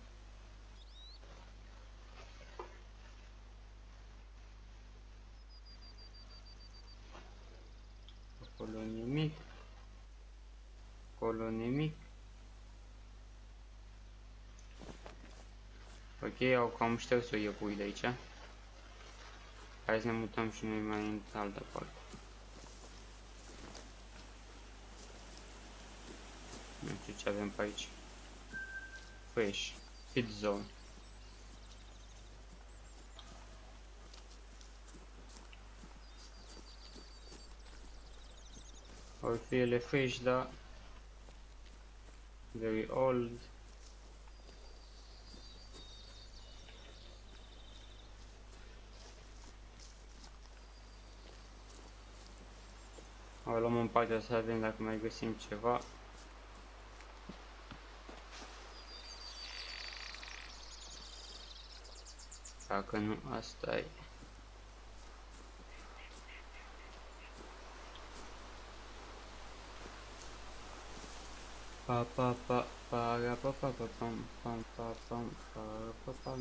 Acolo nimic. Acolo nimic. Ok, au cam șters-o iepui de aici. Hai să ne mutăm și noi mai în altă parte. Nu știu ce avem pe aici. Fresh. Hit zone. Or fi ele fresh, dar very old. O luăm în partea să vedem dacă mai găsim ceva. Dacă nu, asta e. Pa pa pa pa ra pa pa pa pam pam pa pam pa ra pa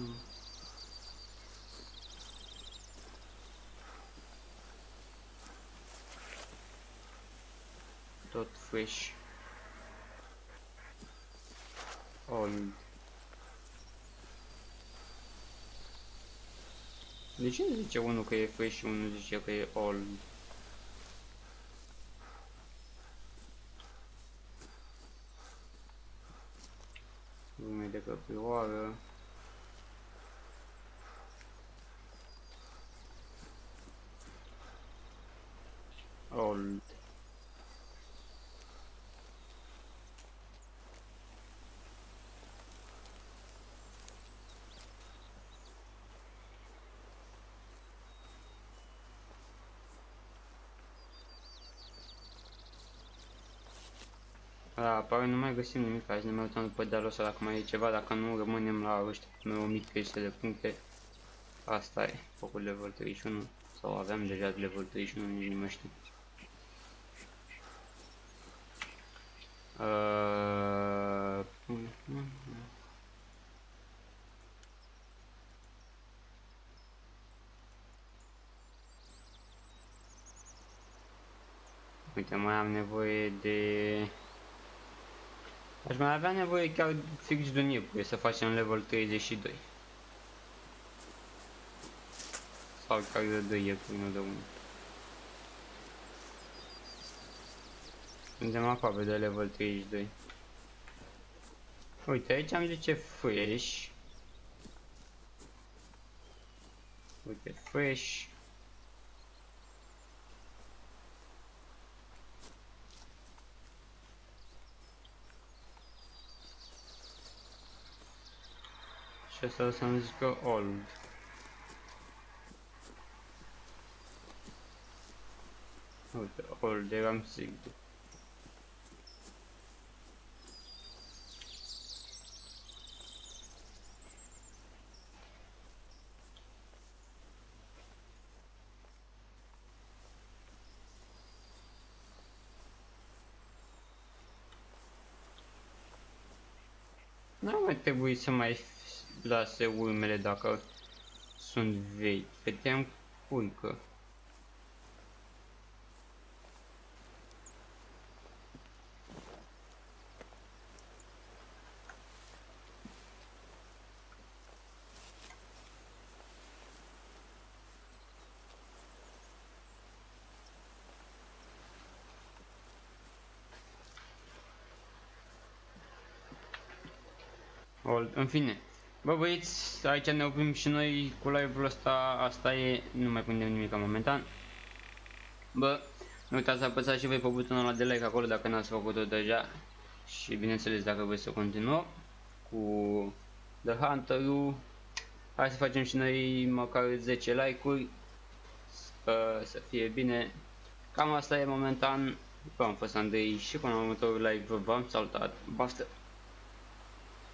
Tot fresh. Old. De ce nu zice unul că e fresh și unul zice că e old? Lume de căprioară. Da, apare nu mai găsim nimic, azi ne mai uităm după dealul ăsta dacă mai e ceva, dacă nu rămânem la ăștia, mai omit crește de puncte. Asta e, focul level 31, sau aveam deja level 31, nici nu mai știu. Uh, mm, mm, mm. Uite, mai am nevoie de... Aș mai avea nevoie chiar fix de un iepure să facem level 32. Sau chiar de 2 iepuri, nu de 1. Suntem aproape de level 32. Uite, aici am zice fresh. Uite, fresh. Și asta o să-mi zică old. Uite, old, eram sigur. Nu mai trebuie să mai lase urmele dacă sunt vechi. Vedeam culcă. Old. În fine. Bă băieți, aici ne oprim și noi cu live-ul ăsta, asta e, nu mai punem nimic momentan. Bă, nu uitați să apăsați și voi pe butonul ăla de like acolo dacă n-ați făcut-o deja. Și bineînțeles dacă vreți să continuăm cu The Hunter-ul. Hai să facem și noi măcar 10 like-uri. Să, să fie bine. Cam asta e momentan. Bă, am fost Andrei și până la următorul live v-am salutat. Basta!